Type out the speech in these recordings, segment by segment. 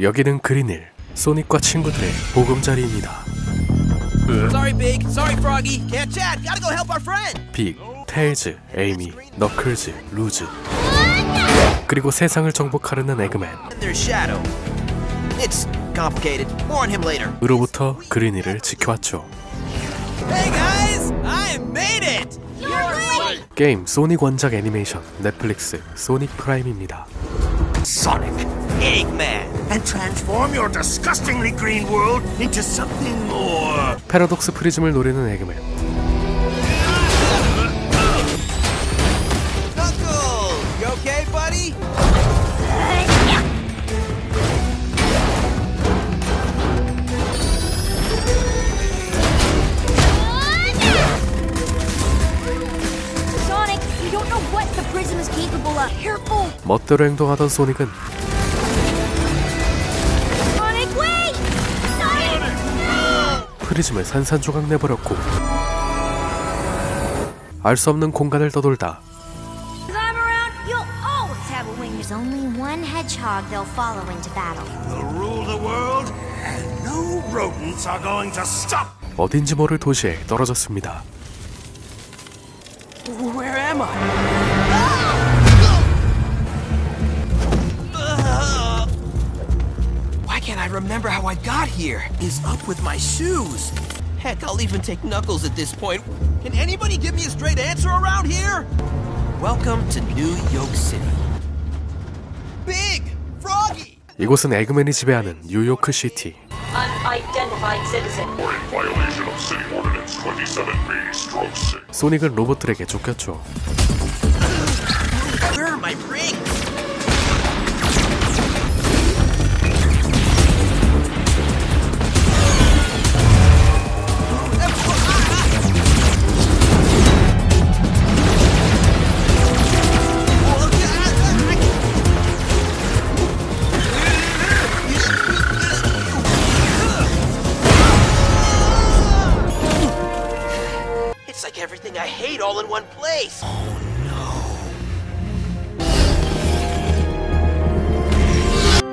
여기는 그린힐, 소닉과 친구들의 보금자리입니다. Sorry, Big. Sorry, Froggy. Can't chat. Gotta go help our friend. 빅, 테일즈, 에이미, 너클즈, 루즈 그리고 세상을 정복하려는 에그맨 And there's Shadow. It's complicated. More on him later. 으로부터 그린힐을 지켜왔죠. Hey guys, I made it. 게임 소닉 원작 애니메이션 넷플릭스 소닉 프라임입니다. Sonic, Eggman. and transform your disgustingly green world into something more. 패러독스 프리즘을 노리는 에그맨 Knuckles, you okay, buddy? Sonic, you don't know what the prism is capable of. Careful! 멋대로 행동하던 소닉은 프리즘을 산산조각 내버렸고 알 수 없는 공간을 떠돌다. 어딘지 모를 도시에 떨어졌습니다. Where am I? remember how I got here? Is up with my shoes. Heck, I'll even take Knuckles at this point. Can anybody give me a straight answer around here? Welcome to New York City. Big! Froggy! 이곳은 에그맨이 지배하는 뉴요크 시티. Unidentified citizen. violation of City Ordinance 27B, stroke 6. 소닉은 로봇들에게 쫓겼죠. All in one place.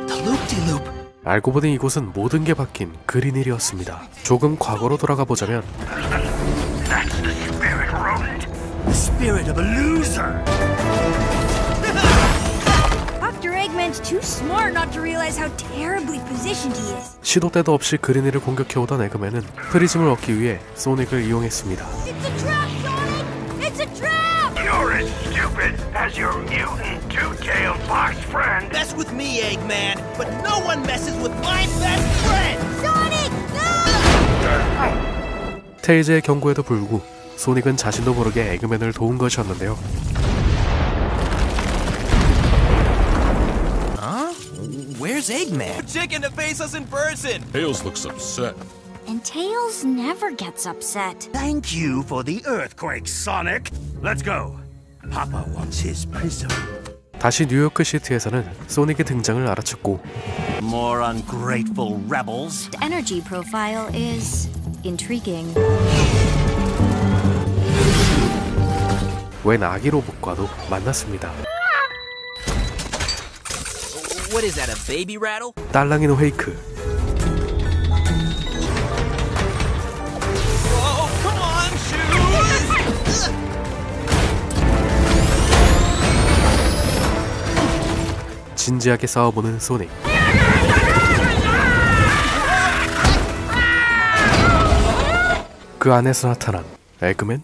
The loop-de-loop. 알고 보니 이곳은 모든 게 바뀐 그린힐이었습니다. 조금 과거로 돌아가 보자면 That's the spirit rodent. The spirit of a loser. Dr. Eggman's too smart not to realize how terribly positioned he is. 시도 때도 없이 그린힐을 공격해오던 에그맨은 프리즘을 얻기 위해 소닉을 이용했습니다. as stupid as your mutant two-tailed fox friend. Mess with me, Eggman, but no one messes with my best friend! Sonic, no! 테일즈의 경고에도 불구 소닉은 자신도 모르게 에그맨을 도운 것이었는데요. Where's Eggman? Chicken to face us in person! Tails looks upset. And Tails never gets upset. Thank you for the earthquake, Sonic. Let's go. Papa wants his prism. 다시 뉴요크 시티에서는 소닉의 등장을 알아챘고 More ungrateful rebels. The energy profile is intriguing. 웬 아기 로봇과도 만났습니다. What is that, a baby rattle? 딸랑이는 헤이크, 진지하게 싸워보는 소닉. 그 안에서 나타난 에그맨?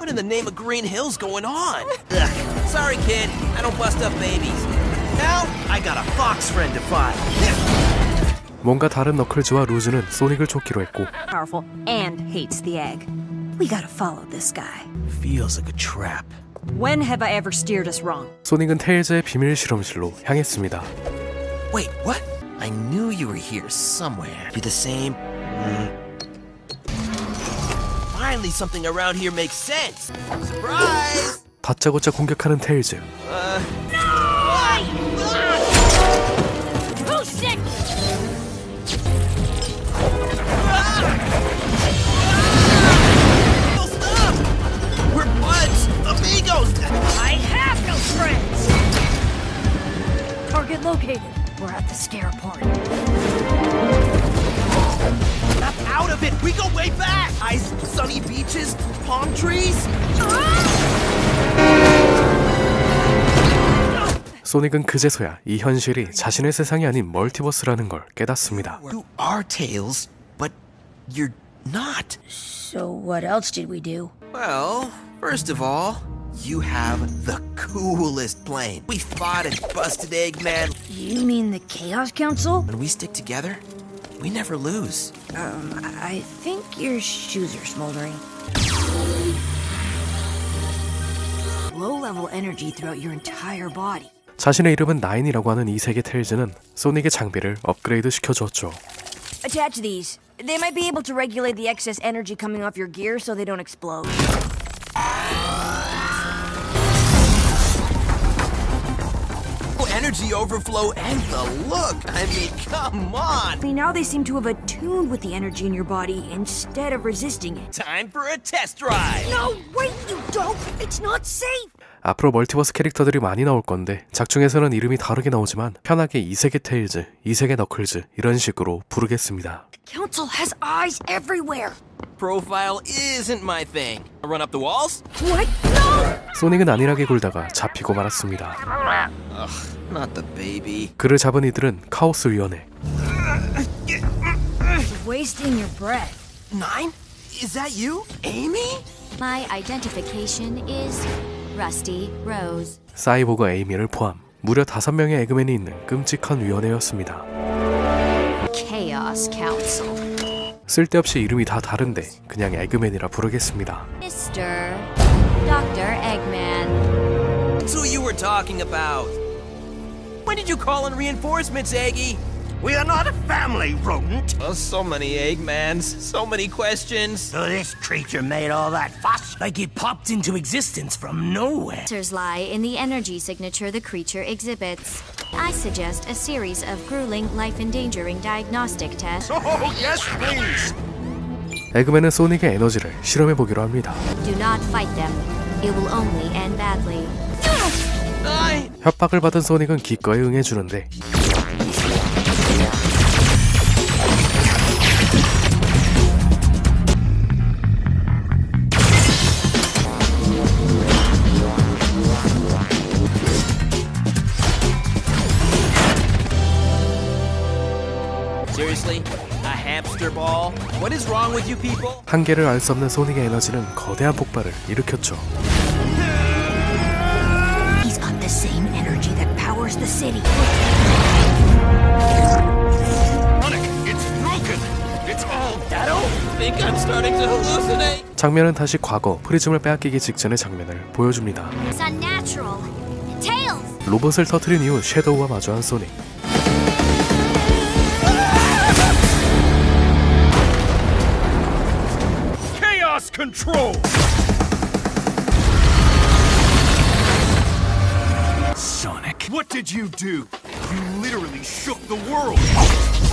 What in the name of Green Hill's going on? Ugh. Sorry, kid. I don't bust up babies. Now, I got a fox friend to find. 뭔가 다른 너클즈와 루즈는 소닉을 쫓기로 했고 powerful and hates the egg. We gotta follow this guy. Feels like a trap. When have I ever steered us wrong? 소닉은 테일즈의 비밀 실험실로 향했습니다. Wait, what? I knew you were here somewhere. You the same? Mm. Finally, something around here makes sense. Surprise! 다짜고짜 공격하는 테일즈. Oh, Target located. We're at the scare party. Snap out of it! We go way back! Ice, sunny beaches, palm trees. 소닉은 그제서야 이 현실이 자신의 세상이 아닌 멀티버스라는 걸 깨닫습니다. You are Tails, but you're not. So what else did we do? Well, first of all, you have the coolest plane. We fought and busted Eggman. You mean the Chaos Council? When we stick together, we never lose. Um, I think your shoes are smoldering. Low level energy throughout your entire body. 자신의 이름은 나인이라고 하는 이 세계 테일즈는 소닉의 장비를 업그레이드 시켜주었죠. Attach these. They might be able to regulate the excess energy coming off your gear so they don't explode. Oh, Energy overflow and the look. I mean, come on. See, now they seem to have attuned with the energy in your body instead of resisting it. Time for a test drive. No, wait, you don't! It's not safe! 앞으로 멀티버스 캐릭터들이 많이 나올 건데 작중에서는 이름이 다르게 나오지만 편하게 이세계 테일즈, 이세계 너클즈 이런 식으로 부르겠습니다. Council has eyes everywhere! Profile isn't my thing. Run up the walls? What? No! 소닉은 안일하게 굴다가 잡히고 말았습니다. Not the baby. 그를 잡은 이들은 카오스 위원회. Wasting your breath. Nine? Is that you? Amy? My identification is Rusty Rose. 사이보그 에이미를 포함 무려 5명의 에그맨이 있는 끔찍한 위원회였습니다. Chaos Council. 쓸데없이 이름이 다 다른데 그냥 에그맨이라 부르겠습니다. Mr. Dr. Eggman. That's who you were talking about. When did you call in reinforcements, Eggy? We are not a family, rodent. Oh, so many Eggmans, so many questions. So this creature made all that fuss like it popped into existence from nowhere. Answers lie in the energy signature the creature exhibits. I suggest a series of grueling, life-endangering diagnostic tests. Oh, yes, please. 에그맨은 소닉의 에너지를 실험해 보기로 합니다. Do not fight them. It will only end badly. I. 협박을 받은 소닉은 기꺼이 응해주는데 한계를 알 수 없는 소닉의 에너지는 거대한 폭발을 일으켰죠. He's got the same energy that powers the city. Sonic, it's broken. It's all I don't think I'm starting to hallucinate. 장면은 다시 과거 프리즘을 빼앗기기 직전의 장면을 보여줍니다. It's unnatural. Tails! 로봇을 터트린 이후 섀도우와 마주한 소닉. Control. Sonic, what did you do? You literally shook the world.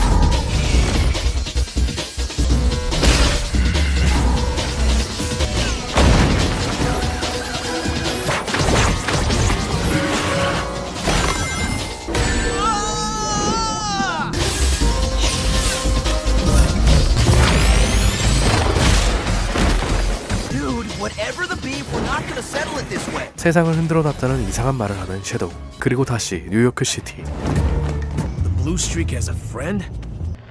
세상을 흔들어 놨다는 이상한 말을 하는 섀도우. 그리고 다시 뉴요크 시티. The blue streak has a friend?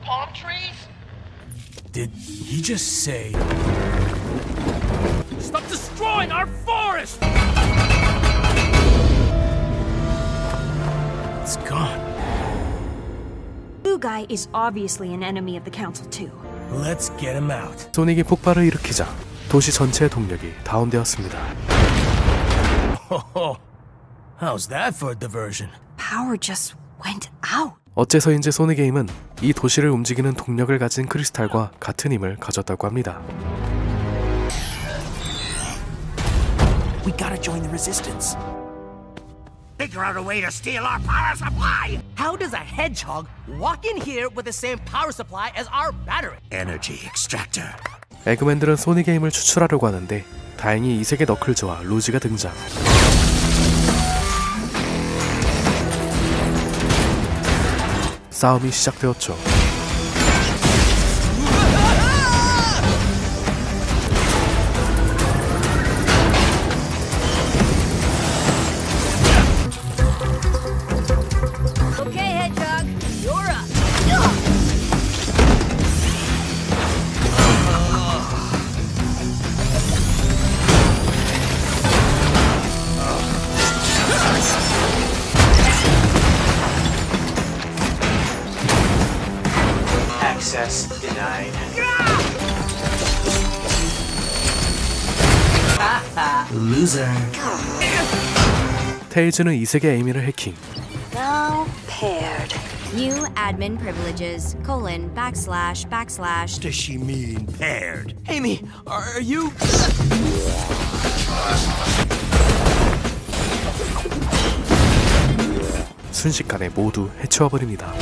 Palm trees? Did he just say. Stop destroying our forest! It's gone. Blue guy is obviously an enemy of the council too. Let's get him out. 소닉이 폭발을 일으키자 도시 전체의 동력이 다운되었습니다. Oh, how's that for a diversion? Power just went out. 어째서인지 소닉 게임은 이 도시를 움직이는 동력을 가진 크리스탈과 같은 힘을 가졌다고 합니다. We gotta join the resistance. Figure out a way to steal our power supply. How does a hedgehog walk in here with the same power supply as our battery? Energy extractor. 에그맨들은 소닉 게임을 추출하려고 하는데 다행히 이 세계 너클즈와 루지가 등장. 싸움이 시작되었죠. 테일즈는 이세계 에이미를 해킹. Now paired. New admin privileges, colon, backslash, backslash. Does she mean paired? Amy, are you. 순식간에 모두 해치워 버립니다.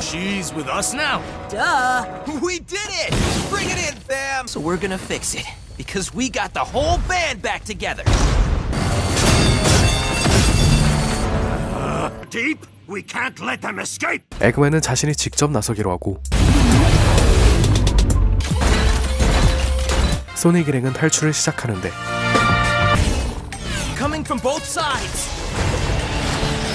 She's with us now. Duh! We did it! Bring it in, fam! So we're gonna fix it. Because we got the whole band back together. Deep? We can't let them escape! 에그맨은 자신이 직접 나서기로 하고 소닉 일행은 탈출을 시작하는데 Coming from both sides!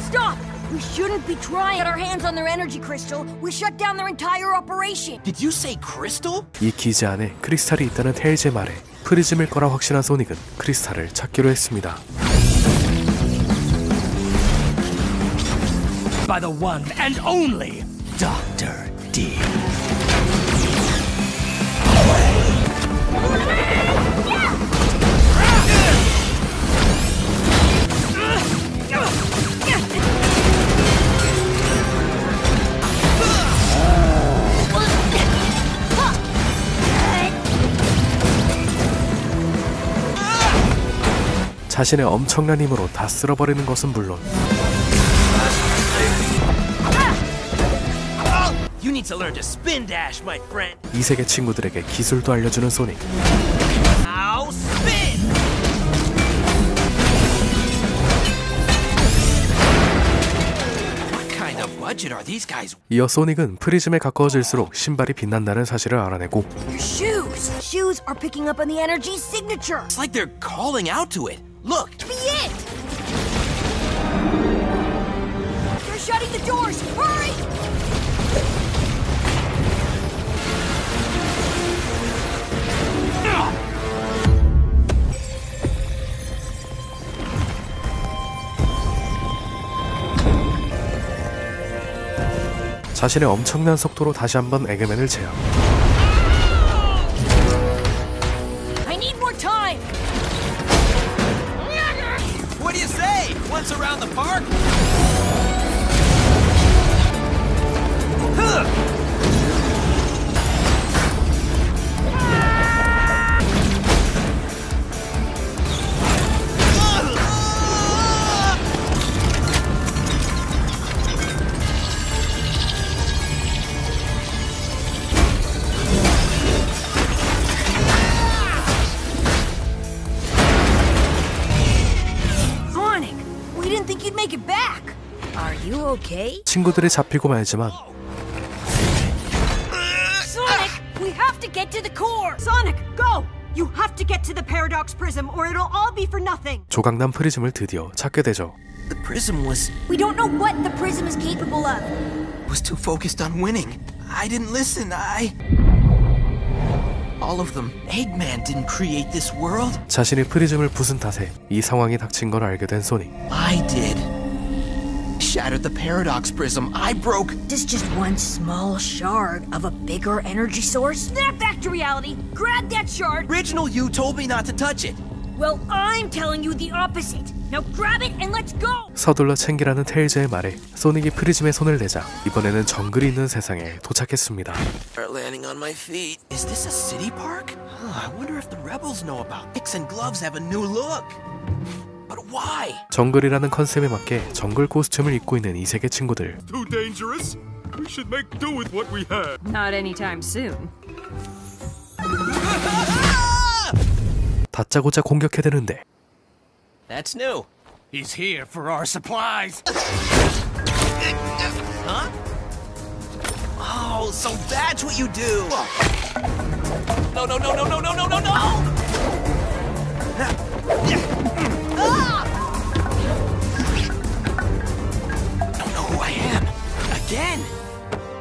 Stop! We shouldn't be trying to get our hands on their energy crystal. We shut down their entire operation. Did you say crystal? 이 기지 안에 크리스탈이 있다는 테일즈의 말에 프리즘일 거라 확신한 소닉은 크리스탈을 찾기로 했습니다. By the one and only Dr. D. 자신의 엄청난 힘으로 다 쓸어버리는 것은 물론 to learn to spin dash, my friend. 이 세계 친구들에게 기술도 알려주는 소닉. Now spin! What kind of budget are these guys? 이어 소닉은 프리즘에 가까워질수록 신발이 빛난다는 사실을 알아내고 Your shoes! Shoes are picking up on the energy signature. It's like they're calling out to it. Look! Be it! They're shutting the doors! Hurry! 자신의 엄청난 속도로 다시 한번 에그맨을 제압. 친구들이 잡히고 말지만 Sonic! We have to get to the core! Sonic, go! You have to get to the Paradox Prism or it'll all be for nothing! 조각난 프리즘을 드디어 찾게 되죠. The prism was We don't know what the prism is capable of! was too focused on winning. I didn't listen. I all of them. Eggman didn't create this world. 자신이 프리즘을 부순 탓에 이 상황이 닥친 걸 알게 된 소닉. I did. Shattered the paradox prism. I broke. This is just one small shard of a bigger energy source? Snap back to reality! Grab that shard! Original you told me not to touch it. Well, I'm telling you the opposite! Now grab it and let's go! 서둘러 챙기라는 테일즈의 말에 소닉이 프리즘에 손을 대자 이번에는 정글이 있는 세상에 도착했습니다. Start landing on my feet. Is this a city park? Huh, I wonder if the rebels know about Picks and gloves have a new look. But why? 정글이라는 컨셉에 맞게 정글 코스튬을 입고 있는 이 세계 친구들. Too dangerous? We should make do with what we have. Not anytime soon. 다짜고짜 공격해대는데 That's new. He's here for our supplies. Huh? Oh, so that's what you do. No, no, no, no, no, no, no, no, no! Ah! Don't know who I am. Again.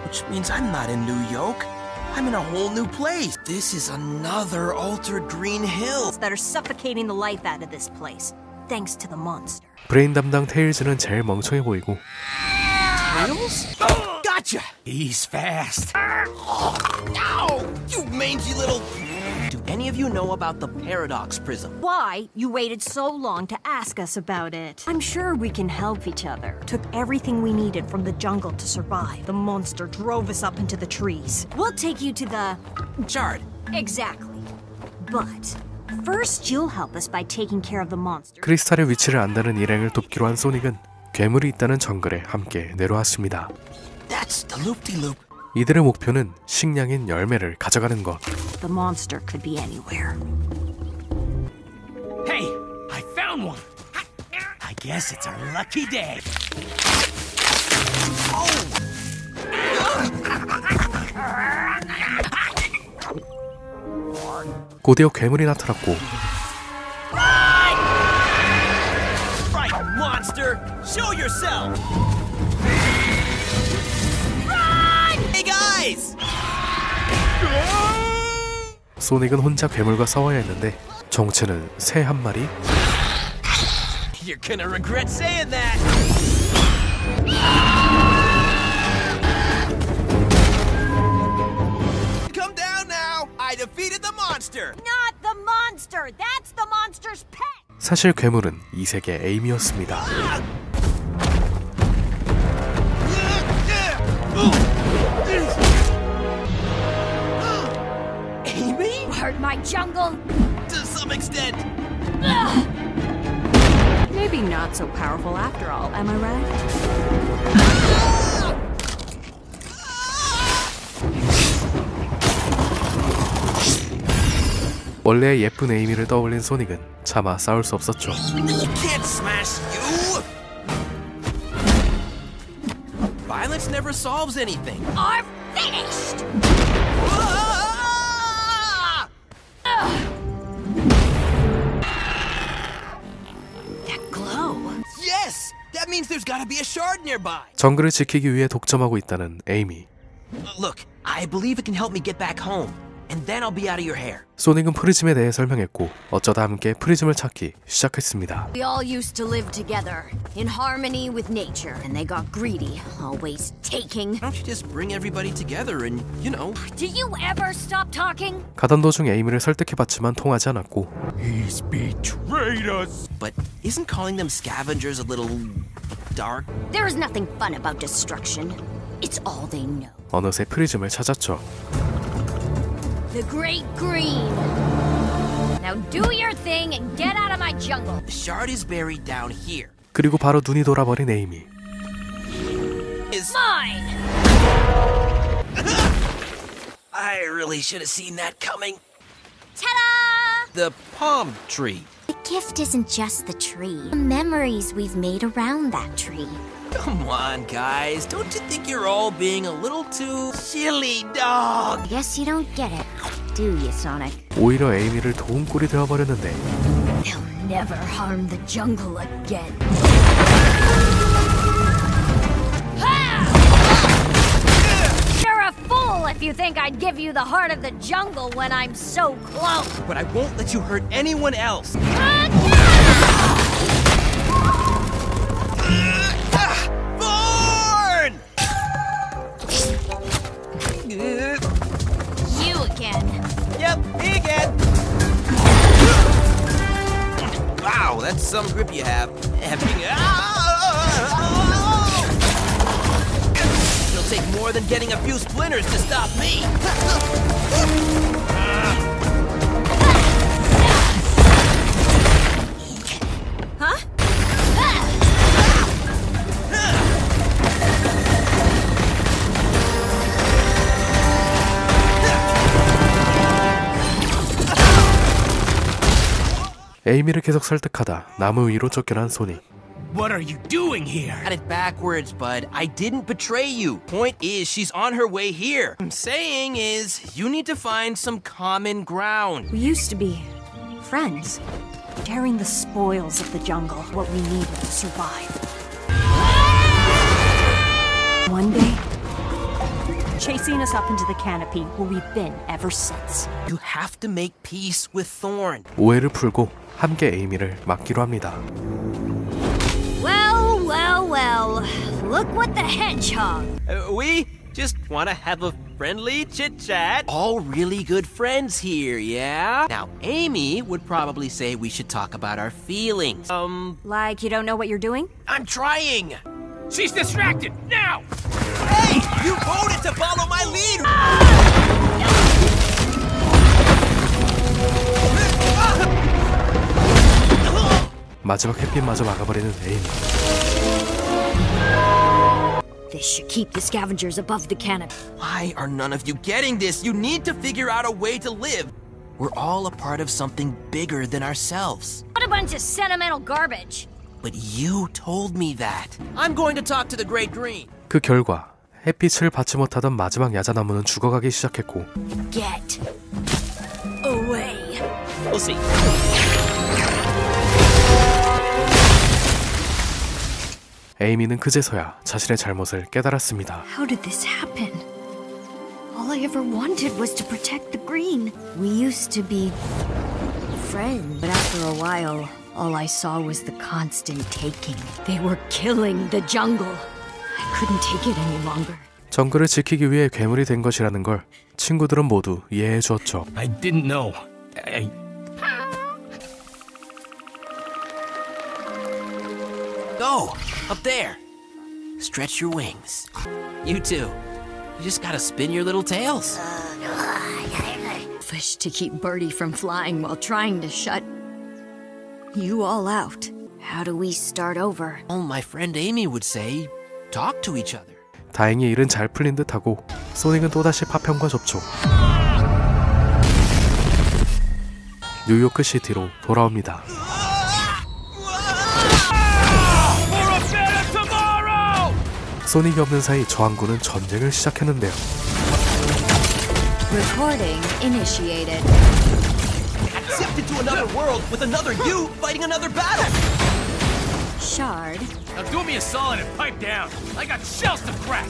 Which means I'm not in New York. I'm in a whole new place. This is another altered green hill. That are suffocating the life out of this place, thanks to the monster. 브레인 담당 테일즈는 제일 멍청해 보이고 Tails? Gotcha! He's fast. Ow! You mangy little. Do any of you know about the paradox prism? Why you waited so long to ask us about it? I'm sure we can help each other. Took everything we needed from the jungle to survive. The monster drove us up into the trees. We'll take you to the. Chard, Exactly. But first, you'll help us by taking care of the monster. 크리스탈의 위치를 안다는 일행을 돕기로 한 소닉은 괴물이 있다는 정글에 함께 내려왔습니다. that's the loop-de-loop. 이들의 목표는 식량인 열매를 가져가는 것. The monster could be anywhere. Hey, I found one. I guess it's our lucky day. 곧이어 괴물이 나타났고 Right, monster! Show yourself! 소닉은 혼자 괴물과 싸워야 했는데 정체는 새 한 마리, You're gonna regret saying that! Come down now! I defeated the monster! Not the monster! That's the monster's pet! 사실 괴물은 이색의 에임이었습니다. my jungle. To some extent. Maybe not so powerful after all, am I right? 원래 예쁜 에이미를 떠올린 소닉은 차마 싸울 수 없었죠. You can't smash you! Violence never solves anything. Are finished. 정글을 지키기 위해 독점하고 있다는 에이미. Look, I believe it can help me get back home. And then I'll be out of your hair. 소닉은 프리즘에 대해 설명했고 어쩌다 함께 프리즘을 찾기 시작했습니다. We all used to live together, in harmony with nature, and they got greedy, always taking. Why don't you just bring everybody together and, you know, Do you ever stop talking? 가던 도중 에이미를 설득해봤지만 통하지 않았고 He's betrayed us. but isn't calling them scavengers a little dark? There is nothing fun about destruction. It's all they know. 어느새 프리즘을 찾았죠. The Great Green. Now do your thing and get out of my jungle. The shard is buried down here. 그리고 바로 눈이 돌아버린 에이미. Is Mine. I really should have seen that coming. Ta-da! The palm tree. The gift isn't just the tree. The memories we've made around that tree. Come on, guys. Don't you think you're all being a little too silly, dog? I guess you don't get it, do you, Sonic? 오히려 에이미를 도움꾼이 되어버렸는데 They'll never harm the jungle again. You're a fool if you think I'd give you the heart of the jungle when I'm so close. But I won't let you hurt anyone else. Again. Yep, me again. Wow, that's some grip you have. It'll take more than getting a few splinters to stop me. 에이미를 계속 설득하다 나무 위로 쫓겨난 소닉. What are you doing here? Got it backwards, bud. I didn't betray you. Point is, she's on her way here. I'm saying is, you need to find some common ground. We used to be friends, sharing the spoils of the jungle, what we needed to survive. One day, chasing us up into the canopy where we've been ever since. You have to make peace with Thorn. 오해를 풀고 함께 에이미를 막기로 합니다. Well, well, well. Look what the hedgehog. Uh, we just want to have a friendly chit chat. All really good friends here, yeah? Now, Amy would probably say we should talk about our feelings. Um, Like you don't know what you're doing? I'm trying. She's distracted! Now! Hey, you voted to follow my lead. 마지막 햇빛마저 막아버리는 에이미. This should keep the scavengers above the canopy. Why are none of you getting this? You need to figure out a way to live. We're all a part of something bigger than ourselves. What a bunch of sentimental garbage. But you told me that. I'm going to talk to the Great Green. 그 결과 햇빛을 받지 못하던 마지막 야자나무는 죽어가기 시작했고 Get away. We'll see. 에이미는 그제서야 자신의 잘못을 깨달았습니다. How did this happen? All I ever wanted was to protect the green. We used to be friends, but after a while, all I saw was the constant taking. They were killing the jungle. I couldn't take it any longer. 정글을 지키기 위해 괴물이 된 것이라는 걸 친구들은 모두 이해해 주었죠. I didn't know. I, Go! Up there! Stretch your wings. You too. You just gotta spin your little tails. Fish to keep Birdie from flying while trying to shut you all out. How do we start over? Oh, my friend Amy would say, talk to each other. 다행히 일은 잘 풀린 듯하고 소닉은 또다시 파편과 접촉. 뉴요크 시티로 돌아옵니다. 소닉이 없는 사이 저항군은 전쟁을 시작했는데요. Recording initiated. Zipped into another world with another you fighting another battle! Shard. Now do me a solid and pipe down. I got shells to crack.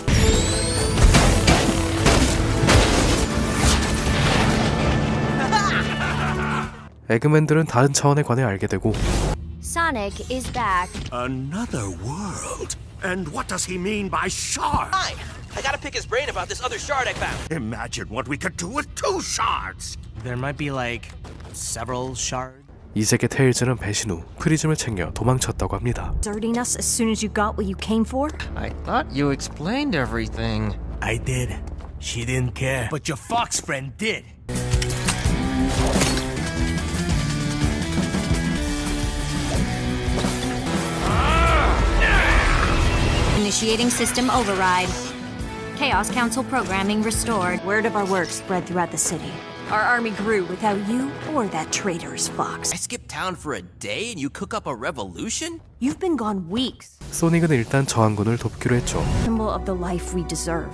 에그맨들은 다른 차원에 관해 알게 되고 Sonic is back. Another world? And what does he mean by shard? Fine! I gotta pick his brain about this other shard I found. Imagine what we could do with two shards! There might be like several shards. 이 세계 테일즈는 배신 후 프리즘을 챙겨 도망쳤다고 합니다. Deserting us as soon as you got what you came for? I thought you explained everything. I did. She didn't care. But your fox friend did. Initiating system override. Chaos Council programming restored. Word of our work spread throughout the city. Our army grew without you or that traitor's fox. I skipped town for a day and you cook up a revolution? You've been gone weeks. 소닉은 일단 저항군을 돕기로 했죠. Symbol of the life we deserve.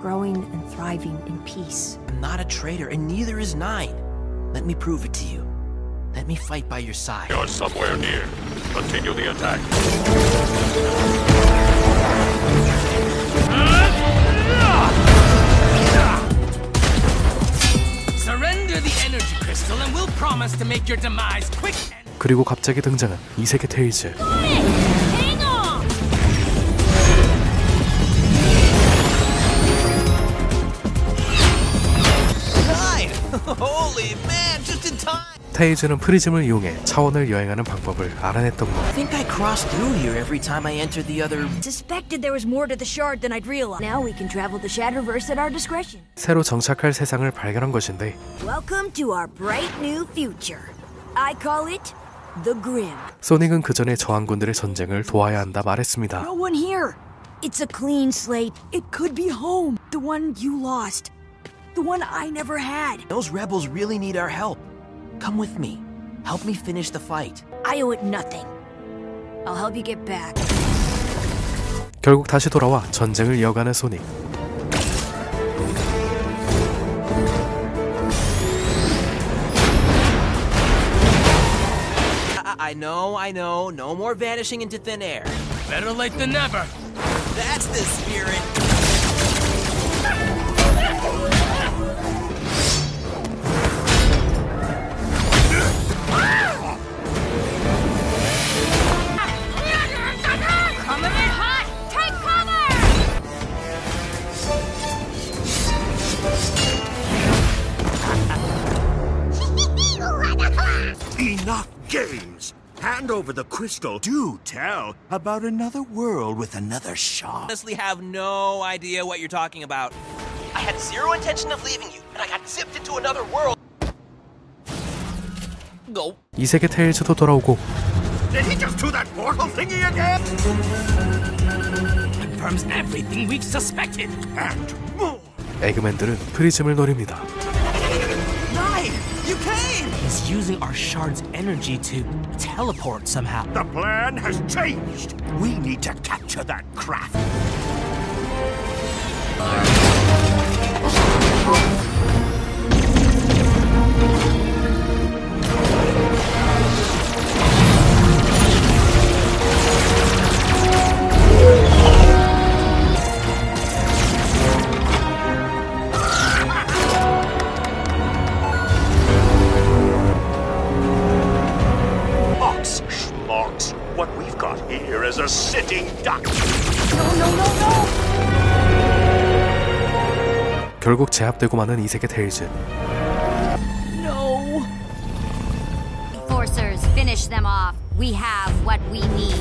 Growing and thriving in peace. I'm not a traitor, and neither is Nine. Let me prove it to you. Let me fight by your side. You're somewhere near. Continue the attack. Surrender the energy crystal and we'll promise to make your demise quick and 그리고 갑자기 등장한 이 세계 테일즈. 테일즈는 프리즘을 이용해 차원을 여행하는 방법을 알아냈던 것. I think I cross through here every time I enter the other. Suspected there was more to the shard than I'd realized. Now we can travel the Shatterverse at our discretion. 새로 정착할 세상을 발견한 것인데 Welcome to our bright new future. I call it the Grim. 소닉은 그 전에 저항군들의 전쟁을 도와야 한다 말했습니다. No one here. It's a clean slate. It could be home. The one you lost. The one I never had. Those rebels really need our help. Come with me. Help me finish the fight. I owe it nothing. I'll help you get back. 결국 다시 돌아와 전쟁을 이어가는 소닉. I, I know, I know. No more vanishing into thin air. Better late than never. That's the spirit. Hand over the crystal. Do tell about another world with another shot. Honestly, have no idea what you're talking about. I had zero intention of leaving you, and I got zipped into another world. Go. 이세계 테일즈도 돌아오고 Did he just do that portal thingy again? Confirms everything we've suspected. And more! 에그맨들은 프리즘을 노립니다. He's using our shard's energy to teleport somehow. The plan has changed! We need to capture that craft! Here is a sitting duck. 결국 제압되고 마는 이세계 테일즈. Forcers, finish them off. We have what we need.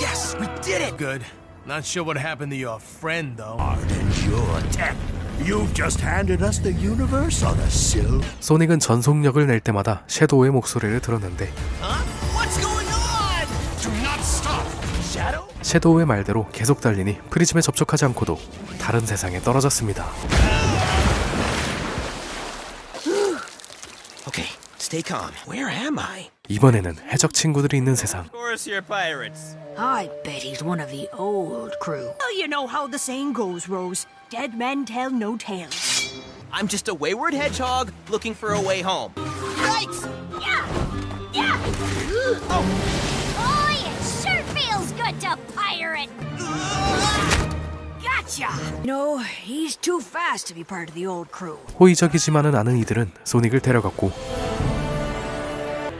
Yes, we did it! Good. Not sure what happened to your friend, though. And your tech. You've just handed us the universe on a silk. 소닉은 전속력을 낼 때마다 섀도우의 목소리를 들었는데 Huh? 섀도우의 말대로 계속 달리니 프리즘에 접촉하지 않고도 다른 세상에 떨어졌습니다. Okay, stay calm. Where am I? 이번에는 해적 친구들이 있는 세상. I bet he's one of the old crew. Well, you know how the saying goes, Rose. Dead men tell no tales. I'm just a wayward hedgehog looking for a way home. Yikes! Yeah! Yeah! Oh, good to pirate! Gotcha! No, he's too fast to be part of the old crew. 호의적이지만은 않은 이들은 소닉을 데려갔고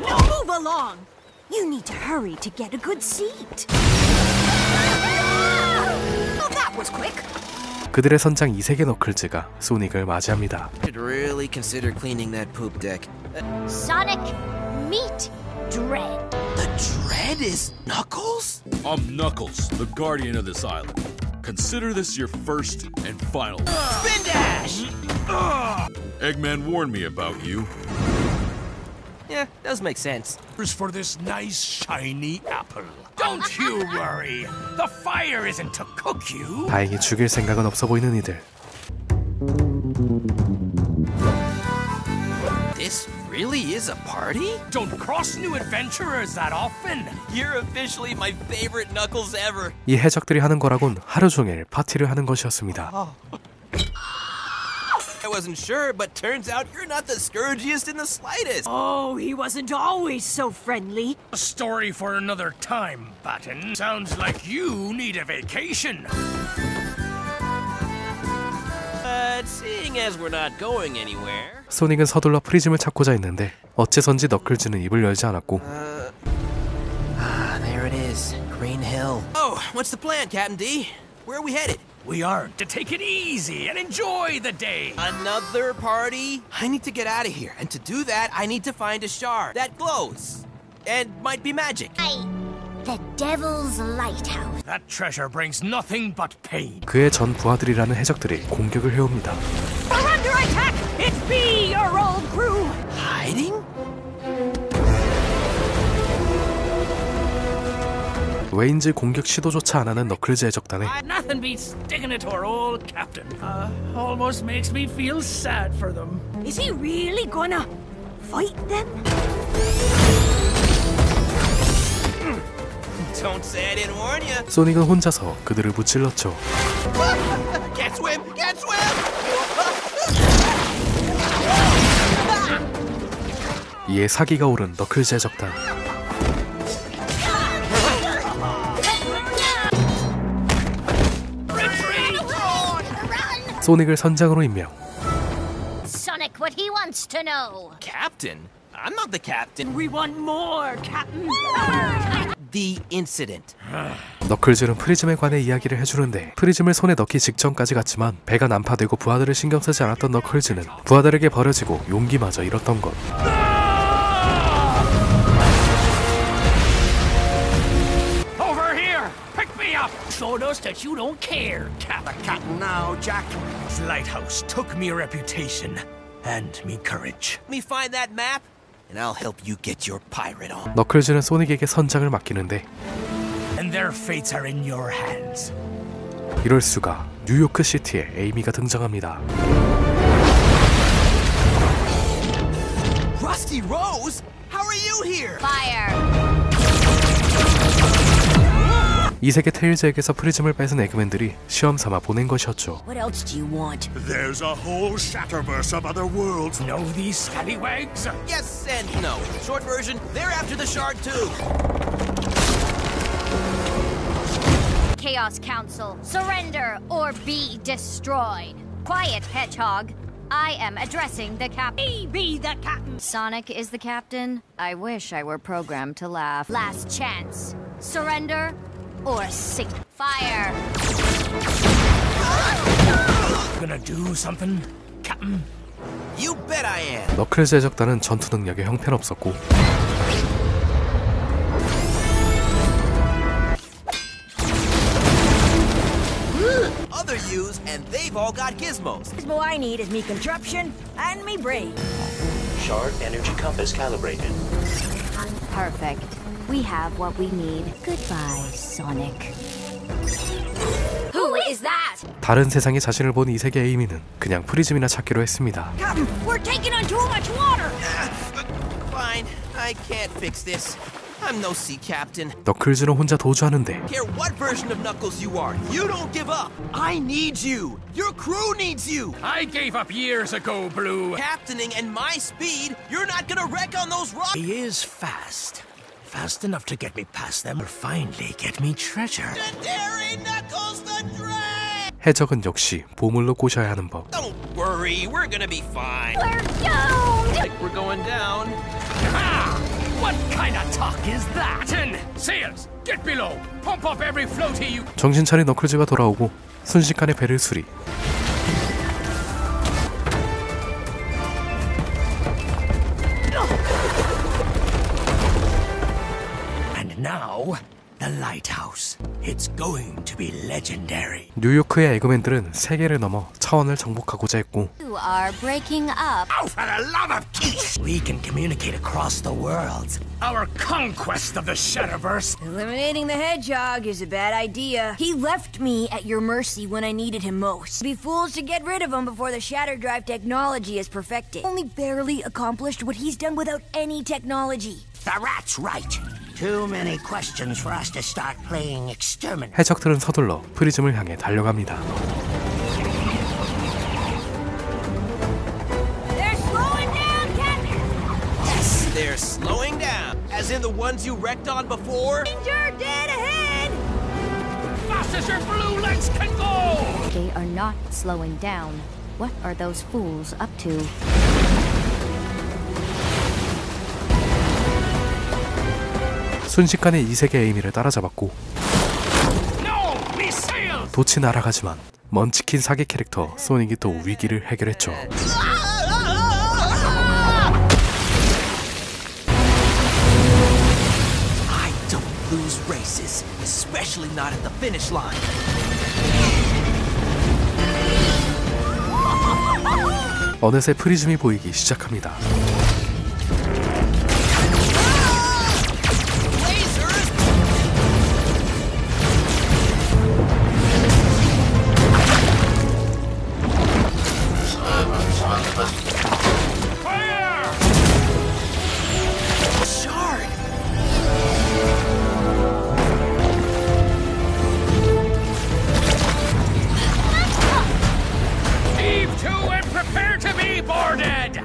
Move along! You need to hurry to get a good seat. Oh, that was quick. 그들의 선장 이세계 너클즈가 소닉을 맞이합니다. should really consider cleaning that poop deck. Sonic, meet Dread. The dread is Knuckles? I'm Knuckles, the guardian of this island. Consider this your first and final. Spin dash! Eggman warned me about you. Yeah, does make sense. Here's for this nice shiny apple. Don't you worry. The fire isn't to cook you. 다행히 죽일 생각은 없어 보이는 이들. This really is a party? Don't cross new adventurers that often. You're officially my favorite Knuckles ever. 이 해적들이 하는 거라곤 하루 종일 파티를 하는 것이었습니다. I wasn't sure, but turns out you're not the scourgiest in the slightest. Oh, he wasn't always so friendly. A story for another time, Batten. Sounds like you need a vacation. But seeing as we're not going anywhere, 소닉은 서둘러 프리즘을 찾고자 했는데 어째선지 너클즈는 입을 열지 않았고 ah, there it is, Green Hill. Oh, what's the plan, Captain D? Where are we headed? We are to take it easy and enjoy the day. Another party? I need to get out of here, and to do that, I need to find a shard that glows and might be magic. The Devil's Lighthouse. That treasure brings nothing but pain. 그의 전 부하들이라는 해적들이 공격을 해옵니다. We're under attack! It be your old crew! Hiding? 왜인지 공격 시도조차 안 하는 너클즈 해적단에 Nothing beats sticking it to our old captain. Uh, almost makes me feel sad for them. Is he really gonna fight them? 소닉은 혼자서 그들을 무찔렀죠. Can't swim! Can't swim! 이에 사기가 오른 너클즈의 적단. 소닉을 선장으로 임명. Sonic what he wants to know. Captain? I'm not the captain. We want more, Captain. The incident. 너클즈는 프리즘에 관해 이야기를 해주는데 프리즘을 손에 넣기 직전까지 갔지만 배가 난파되고 부하들을 신경 쓰지 않았던 너클즈는 부하들에게 버려지고 용기마저 잃었던 것. Over here! Pick me up! Showed us that you don't care, Cap. The captain now, Jack. This lighthouse took me reputation and me courage. Let me find that map, and I'll help you get your pirate on. 너클즈는 소닉에게 선장을 맡기는데 And their fates are in your hands. 이럴 수가 뉴요크 시티에 에이미가 등장합니다. Rusty Rose? How are you here? Fire. 이 세계 테일즈에게서 프리즘을 뺏은 에그맨들이 시험 삼아 보낸 것이었죠. What else do you want? There's a whole Shatterverse of other worlds. Know these scallywags? Yes and no. Short version, they're after the shard too. Chaos Council, surrender or be destroyed. Quiet, Hedgehog. I am addressing the cap. Me be the Captain. Sonic is the captain. I wish I were programmed to laugh. Last chance. Surrender or sink. Fire. Gonna do something, Captain? You bet I am. 너클즈의 적단은 전투 능력에 형편없었고 Other U's, and they've all got gizmos. Gizmo I need is me contraption and me brain. Shard energy compass calibrated. Perfect. We have what we need. Goodbye, Sonic. Who is that? 다른 세상의 자신을 본 이 세계 에이미는 그냥 프리즘이나 찾기로 했습니다. Captain, we're taking on too much water. Fine, I can't fix this. I'm no sea captain. 너클즈는 혼자 도주하는데 Care what version of Knuckles you are, you don't give up. I need you. Your crew needs you. I gave up years ago, Blue. Captaining and my speed, you're not gonna wreck on those rocks. He is fast. Fast enough to get me past them or finally get me treasure. Legendary Knuckles the Drag! 해적은 역시 보물로 꼬셔야 하는 법. Don't worry, we're gonna be fine. We're doomed! Like we're going down. Ah! What kind of talk is that? Captain! Sails! Get below! Pump up every floaty you... 정신 차린 너클즈가 돌아오고 순식간에 배를 수리. now, the lighthouse. It's going to be legendary. 뉴요크의 에그맨들은 세계를 넘어 차원을 정복하고자 했고 You are breaking up. Oh, for the love of Keith! We can communicate across the worlds. Our conquest of the Shadowverse. Eliminating the hedgehog is a bad idea. He left me at your mercy when I needed him most. Be fools to get rid of him before the Shatter Drive technology is perfected. Only barely accomplished what he's done without any technology. The rat's right. Too many questions for us to start playing exterminate. 해적들은 서둘러 프리즘을 향해 달려갑니다. They're slowing down, Captain! Yes, they're slowing down. As in the ones you wrecked on before? Danger dead ahead! Fast as your blue legs can go! They are not slowing down. What are those fools up to? 순식간에 이 세계 에이미를 따라잡았고! 돛이 날아가지만 먼치킨 사기 캐릭터 소닉이 또 위기를 해결했죠. I don't lose races, especially not at the finish line. 어느새 프리즘이 보이기 시작합니다.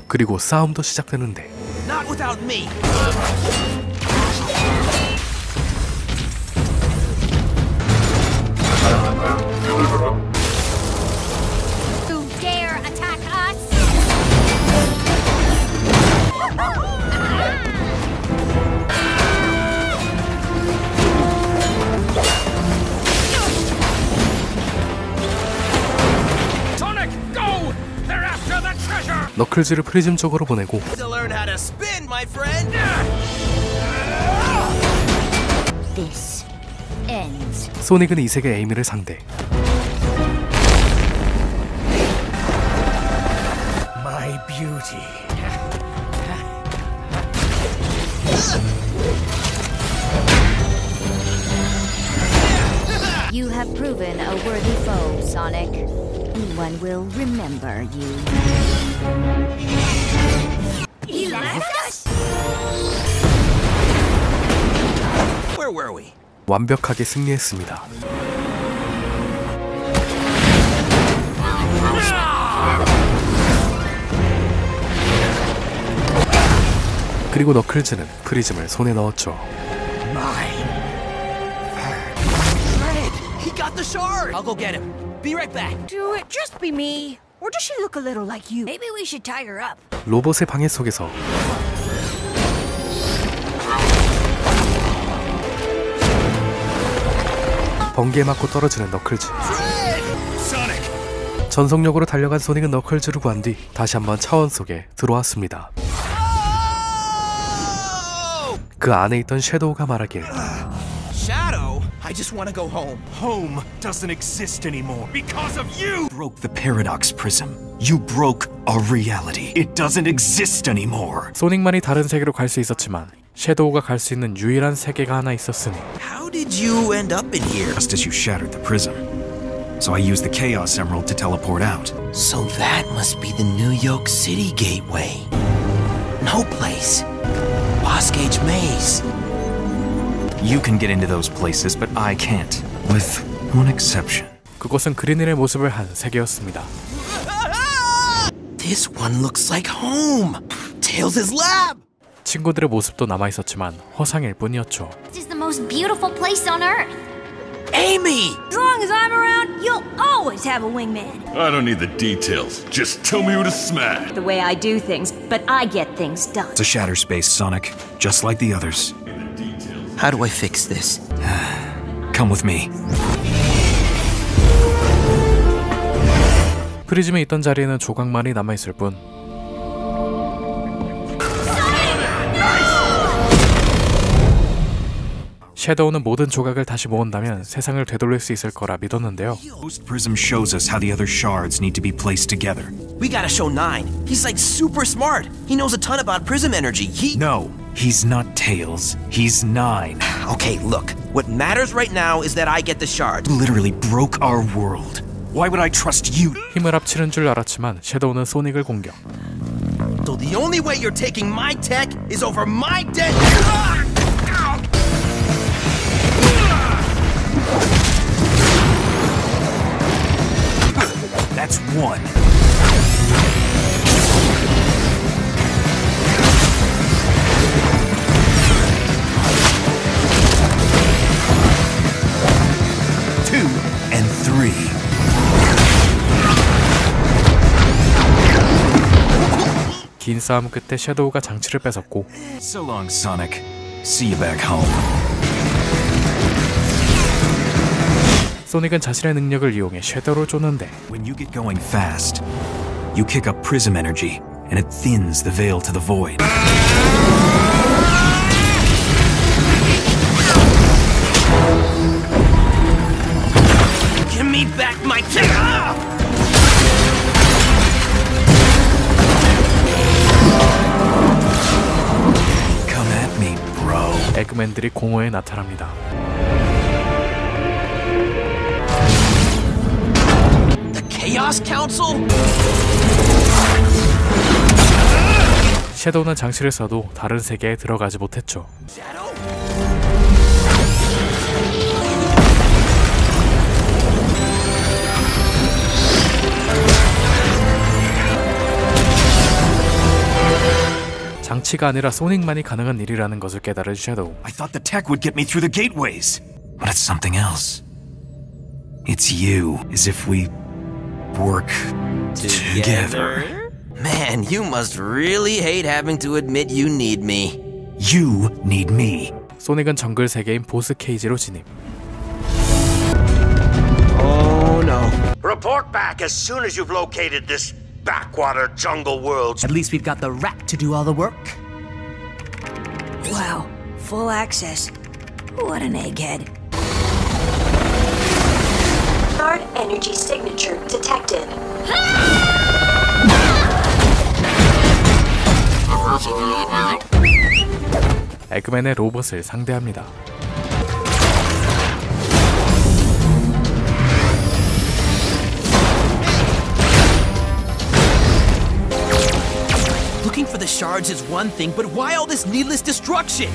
그리고 싸움도 시작되는데 너클즈를 프리즘 쪽으로 보내고 To learn how to spin, my friend. This ends. 소닉은 이색의 에이미를 상대 My beauty. You have proven a worthy foe, Sonic. Anyone will remember you. 완벽하게 승리했습니다. 그리고 너클즈는 프리즘을 손에 넣었죠. Fred, he got the shard. I'll go get him. Be right back. Do it just be me? Or does she look a little like you? Maybe we should tie her up. 로봇의 방해 속에서 번개에 맞고 떨어지는 너클즈. 전속력으로 달려간 소닉은 너클즈를 구한 뒤 다시 한번 차원 속에 들어왔습니다. 그 안에 있던 섀도우가 말하길 Shadow, I just want to go home. Home doesn't exist anymore. Because of you! broke the paradox prism. You broke our reality. It doesn't exist anymore. 소닉만이 다른 세계로 갈 수 있었지만 섀도우가 갈 수 있는 유일한 세계가 하나 있었으니 How did you end up in here? Just as you shattered the prism. So I used the Chaos Emerald to teleport out. So that must be the New York City gateway. No place. Bosgage Maze. You can get into those places, but I can't. With one exception. 그곳은 그린일의 모습을 한 세계였습니다. This one looks like home. Tails' lab. 친구들의 모습도 남아 있었지만 허상일 뿐이었죠. This is the most beautiful place on Earth. Amy! As long as I'm around, you'll always have a wingman. I don't need the details. Just tell me who to smash. The way I do things, but I get things done. It's a shatter space, Sonic. Just like the others. How do I fix this? Come with me. 프리즘에 있던 자리에는 조각만이 남아 있을 뿐 섀도우는 모든 조각을 다시 모은다면 세상을 되돌릴 수 있을 거라 믿었는데요. Post prism shows us how the other shards need to be placed together. We gotta show Nine. He's like super smart. He knows a ton about prism energy. He. No, he's not Tails. He's Nine. Okay, look. What matters right now is that I get the shard. Literally broke our world. Why would I trust you? 힘을 합치는 줄 알았지만 섀도우는 소닉을 공격. So the only way you're taking my tech is over my dead. That's one. Two and three. 긴 싸움 끝에 섀도우가 장치를 뺏었고 So long, Sonic. See you back home. 소닉은 자신의 능력을 이용해 섀도우를 쫓는데 When you get going fast, you kick up prism energy, and it thins the veil to the void. Give me back my tech. Come at me, bro. 에그맨들이 공허에 나타납니다. Chaos Council? 섀도우는 장치를 써도 다른 세계에 들어가지 못했죠. 망치가 아니라 소닉만이 가능한 일이라는 것을 깨달은 섀도우. I thought the tech would get me through the gateways. But it's something else. It's you, as if we work together. Man, you must really hate having to admit you need me. You need me. 소닉은 정글 세계인 보스 케이지로 진입. Oh no. Report back as soon as you've located this backwater jungle world. At least we've got the rat to do all the work. Wow, full access. What an egghead. Energy signature detected. 에그맨의 로봇을 상대합니다. Looking for the shards is one thing, but why all this needless destruction?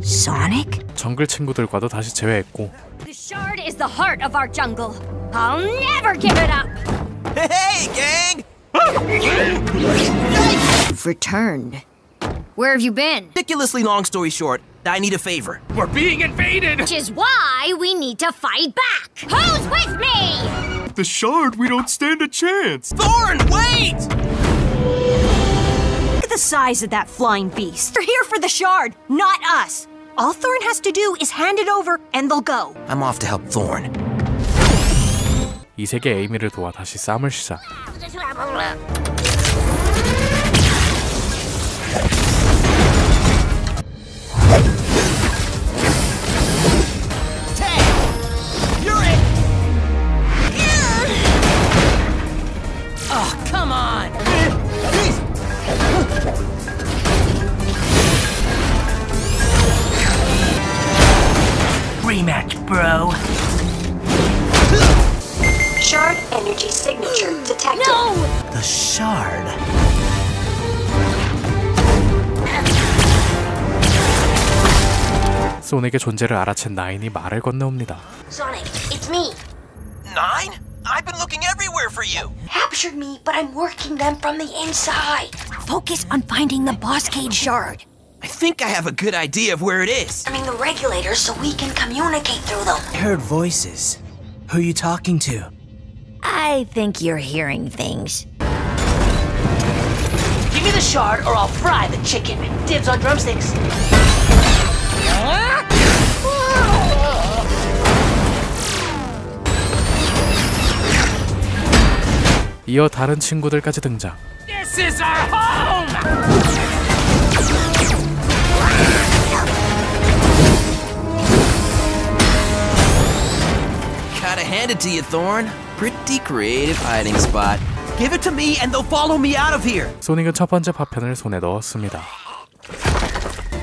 Sonic? 정글 친구들과도 다시 제외했고 The shard is the heart of our jungle. I'll never give it up. Hey, gang! You've returned. Where have you been? Ridiculously long story short, I need a favor. We're being invaded! Which is why we need to fight back. Who's with me? The shard, we don't stand a chance. Thorn, wait! Look at the size of that flying beast. They're here for the shard, not us. All Thorn has to do is hand it over and they'll go. I'm off to help Thorn. 이세계 에이미를 도와 다시 싸움을 시작. Shard energy signature detected. No! The shard. 소닉의 존재를 알아챈 나인이 말을 건네옵니다. Sonic, it's me. Nine? I've been looking everywhere for you. Captured me, but I'm working them from the inside. Focus on finding the boss cage shard. I think I have a good idea of where it is. Turning the regulators so we can communicate through them. I heard voices. Who are you talking to? I think you're hearing things. Give me the shard or I'll fry the chicken. Dibs on drumsticks. 이어 다른 친구들까지 등장. This is our home! Gotta hand it to you, Thorn. Pretty creative hiding spot. Give it to me and they'll follow me out of here. 소닉은 첫 번째 파편을 손에 넣었습니다.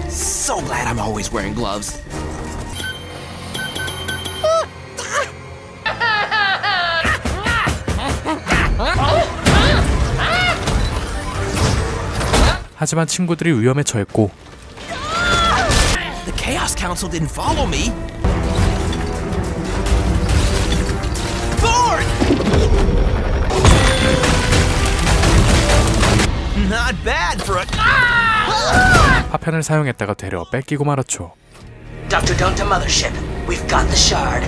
So glad I'm always wearing gloves. 하지만 친구들이 위험에 처했고 The Chaos Council didn't follow me. Not bad for a. 파편을 사용했다가 되려 뺏기고 말았죠. Dr. Dunk to Mothership. We've got the shard.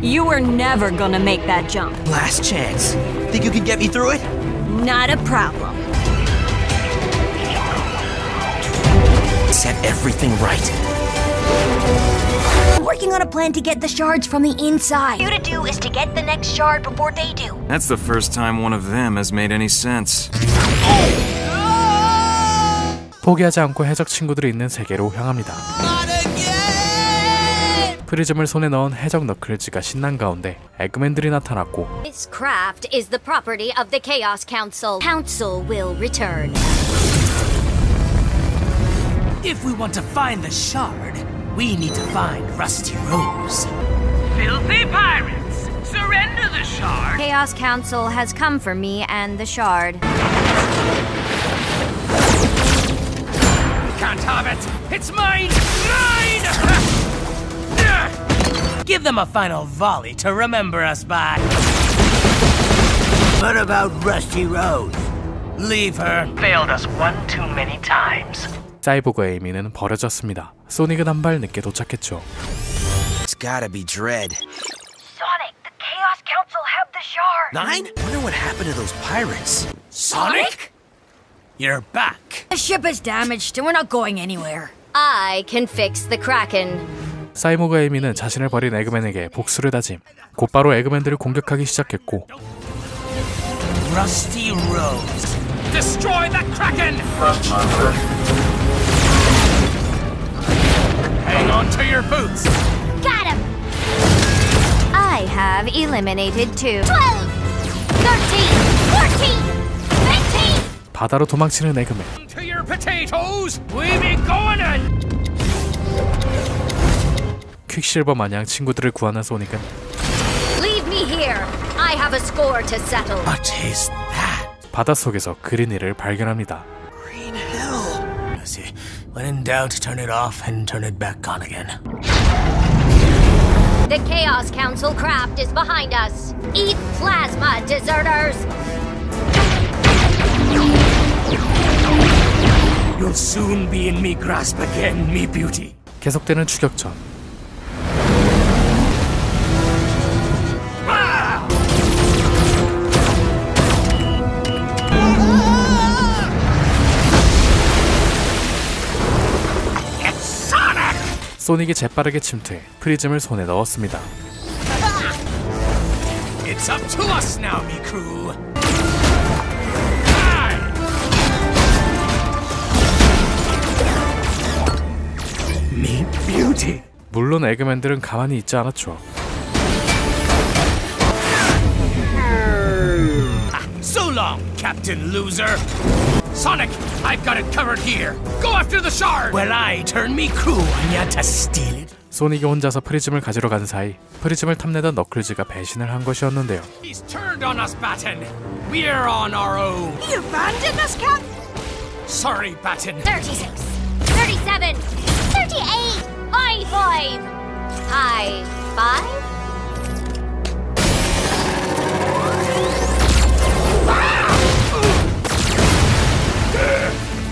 You were never gonna make that jump. Last chance. Think you can get me through it? Not a problem. Set everything right. I'm working on a plan to get the shards from the inside. You to do is to get the next shard before they do. That's the first time one of them has made any sense. 포기하지 않고 해적 친구들이 있는 세계로 향합니다. 프리즘을 손에 넣은 해적 너클즈가 신난 가운데 에그맨들이 나타났고 This craft is the property of the Chaos Council. Council will return. If we want to find the shard, we need to find Rusty Rose. Filthy pirates! Surrender the shard! Chaos Council has come for me and the shard. Can't have it! It's mine! Mine! Give them a final volley to remember us by. What about Rusty Rose? Leave her. Failed us one too many times. 사이보그 에이미는 버려졌습니다. 소닉은 한 발 늦게 도착했죠. It's gotta be Dread. Sonic, the Chaos Council have the shard. Nine? Wonder what happened to those pirates. Sonic? You're back. The ship is damaged and we're not going anywhere. I can fix the Kraken. 사이보그 에이미는 자신을 버린 에그맨에게 복수를 다짐. 곧바로 에그맨들을 공격하기 시작했고 Rusty Rose. Destroy the Kraken! Hang on to your boots. Got him! I have eliminated two. Twelve! Thirteen! Fourteen! Fifteen! 바다로 도망치는 에그맨. To your potatoes! We be going in! 퀵실버 마냥 친구들을 구하는 소닉은 Leave me here. I have a score to settle. What is that? 바닷속에서 그린이를 발견합니다. See, when in doubt, turn it off and turn it back on again. The Chaos Council craft is behind us. Eat plasma, deserters! You'll soon be in me grasp again, me beauty. 계속되는 추격전. 소닉이 재빠르게 침투해 프리즘을 손에 넣었습니다. 물론 에그맨들은 가만히 있지 않았죠. So long, Captain Loser. Sonic, I've got it covered here. Go after the shard. Well, I turn me crew on ya to steal it. 소닉이 혼자서 프리즘을 가지러 간 사이 프리즘을 탐내던 너클즈가 배신을 한 것이었는데요. He's turned on us, Batten. We're on our own. He abandoned us, Cap? Sorry, Batten. 36, 37, 38, I five. I five?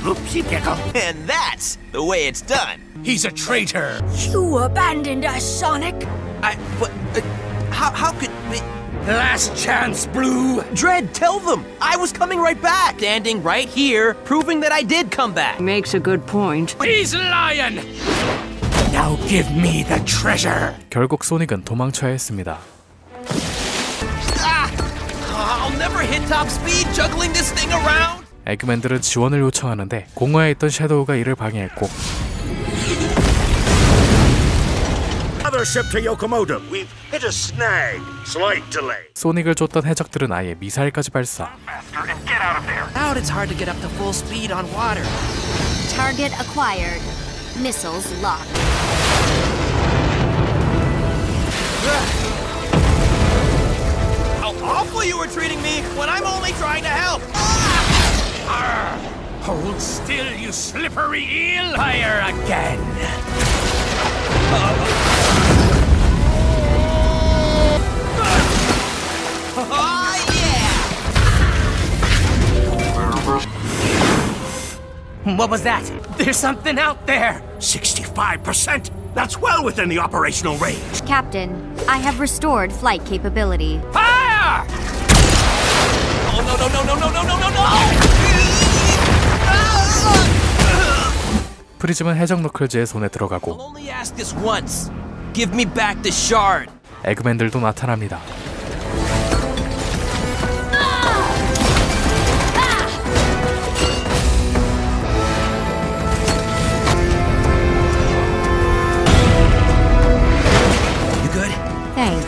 Oopsie pickle. And that's the way it's done. He's a traitor. You abandoned us, Sonic. I. What? Uh, how, how could. we- Last chance, Blue. Dread, tell them! I was coming right back! Standing right here, proving that I did come back! Makes a good point. He's lying. Now give me the treasure. 결국 소닉은 도망쳐야 했습니다. Ah! I'll never hit top speed juggling this thing around! 에그맨들은 지원을 요청하는데 공허에 있던 섀도우가 이를 방해했고 Other ship to Yokomoto. We've hit a snag. Slight delay. 소닉을 쫓던 해적들은 아예 미사일까지 발사. Out, it's hard to get up to full speed on water. Target acquired. Missiles locked. How awful you were treating me when I'm only trying to help! Hold still, you slippery eel. Fire again. Oh, yeah! What was that? There's something out there. 65%. That's well within the operational range. Captain, I have restored flight capability. Fire! Oh, no, no, no, no, no, no, no, no, no! 프리즘은 해적 너클즈의 손에 들어가고 Only ask this once. Give me back the shard. 에그맨들도 나타납니다. You good? Thank.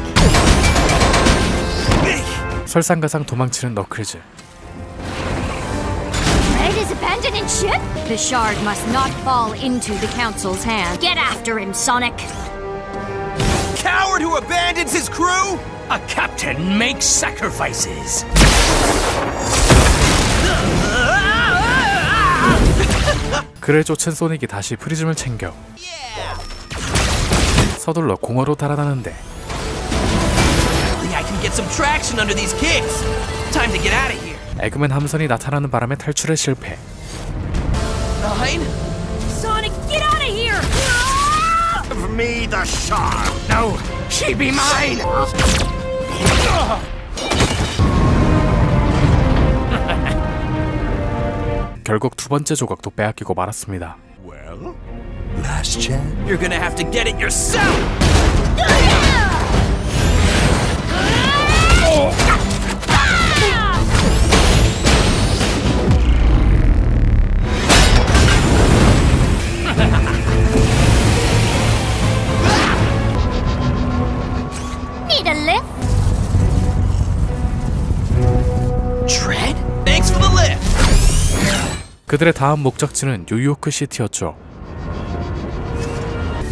설상가상 도망치는 너클즈. Abandoned ship? The shard must not fall into the Council's hands. Get after him, Sonic! Coward who abandons his crew? A captain makes sacrifices. 그를 쫓은 소닉이 다시 프리즘을 챙겨 서둘러 공허로 달아나는데 Finally, I can get some traction under these kicks. Time to get out of here. 에그맨 함선이 나타나는 바람에 탈출에 실패. Nine? Sonic, get out of here! Give me the shard. No, she be mine. 결국 두 번째 조각도 빼앗기고 말았습니다. Well, last chance. You're gonna have to get it yourself! 그들의 다음 목적지는 뉴요크 시티였죠.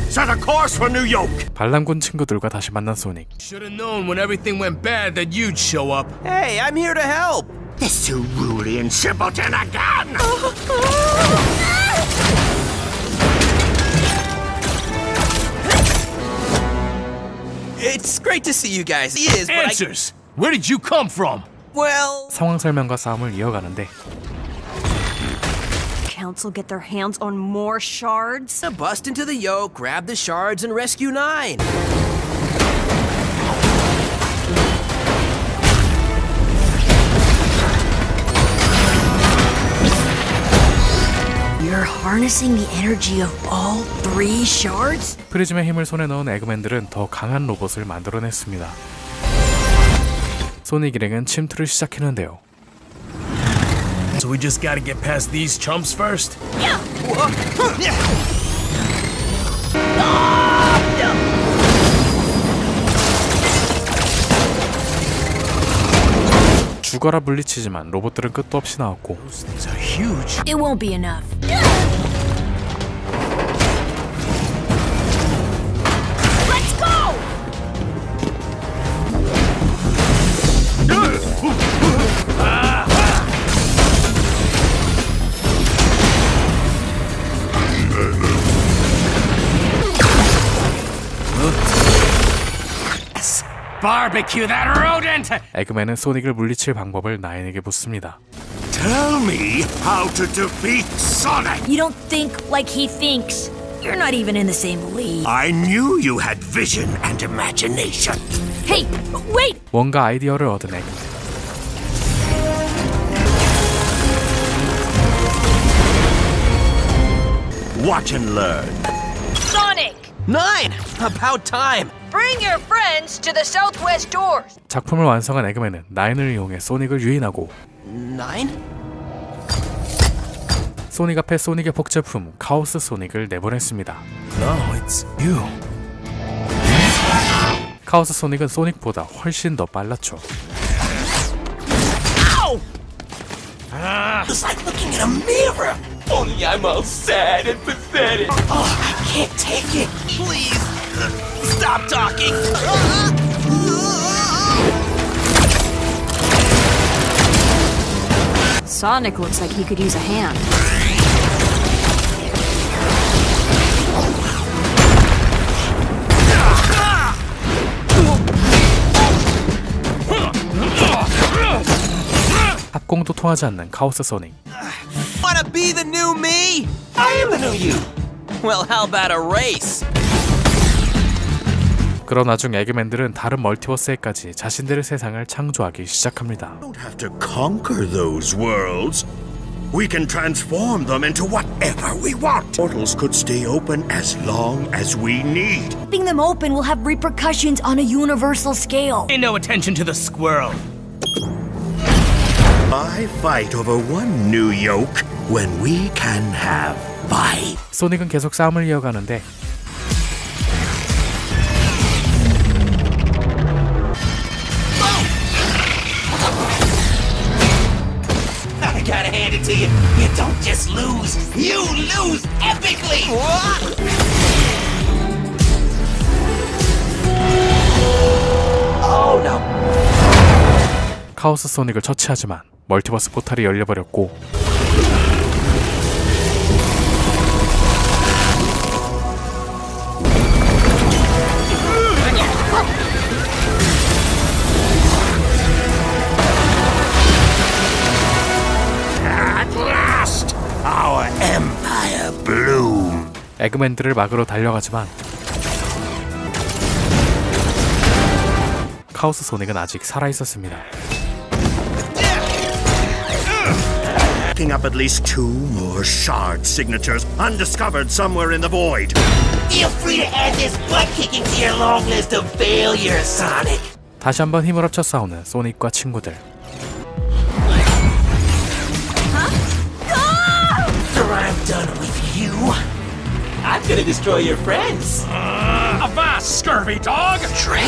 Set a course for New York. 반란군 친구들과 다시 만난 소닉. Should have known when everything went bad that you'd show up. Hey, I'm here to help! This cerulean simpleton again! It's great to see you guys. He is, but I... Answers. Where did you come from? Well... 상황 설명과 싸움을 이어가는데 Council get their hands on more shards? Bust into the yoke, grab the shards, and rescue Nine. You're harnessing the energy of all three shards? 프리즘의 힘을 손에 넣은 에그맨들은 더 강한 로봇을 만들어냈습니다. 소닉 일행은 침투를 시작했는데요. So we just gotta get past these chumps first? 죽어라 물리치지만 로봇들은 끝도 없이 나왔고. It won't be enough. Barbecue that rodent! 에그맨은 소닉을 물리칠 방법을 나인에게 묻습니다. Tell me how to defeat Sonic. You don't think like he thinks. You're not even in the same league. I knew you had vision and imagination. Hey, wait! 뭔가 아이디어를 얻은 에그맨. Watch and learn. Sonic, Nine! About time! Bring your friends to the southwest doors. 작품을 완성한 에그맨은 나인을 이용해 소닉을 유인하고 Nine? 소닉 앞에 소닉의 복제품 카오스 소닉을 내보냈습니다. No, it's you. 카오스 소닉은 소닉보다 훨씬 더 빨랐죠. Ow! It's like looking in a mirror. Only I'm all sad and pathetic. Oh, I can't take it. Please, stop talking. Sonic looks like he could use a hand. 합공도 통하지 않는 카오스 소닉. Wanna be the new me? I am the new you. Well, how about a race? 그러나 중 에그맨들은 다른 멀티버스에까지 자신들의 세상을 창조하기 시작합니다. Don't have to conquer those worlds. We can transform them into whatever we want. Portals could stay open as long as we need. Keeping them open will have repercussions on a universal scale. Pay no attention to the squirrel. Why fight over one new yoke when we can have five? 소닉은 계속 싸움을 이어가는데 to you. You don't just lose, you lose epically! Oh no. 카오스 소닉을 처치하지만 멀티버스 포탈이 열려버렸고 에그맨들을 막으러 달려가지만 카오스 소닉은 아직 살아있었습니다. Picking up at least two more shard signatures undiscovered somewhere in the void. Feel free to add this butt kicking to your long list of failures, Sonic. 다시 한번 힘을 합쳐 싸우는 소닉과 친구들. After I'm done with you, I'm gonna destroy your friends. Avast, scurvy dog! Drake,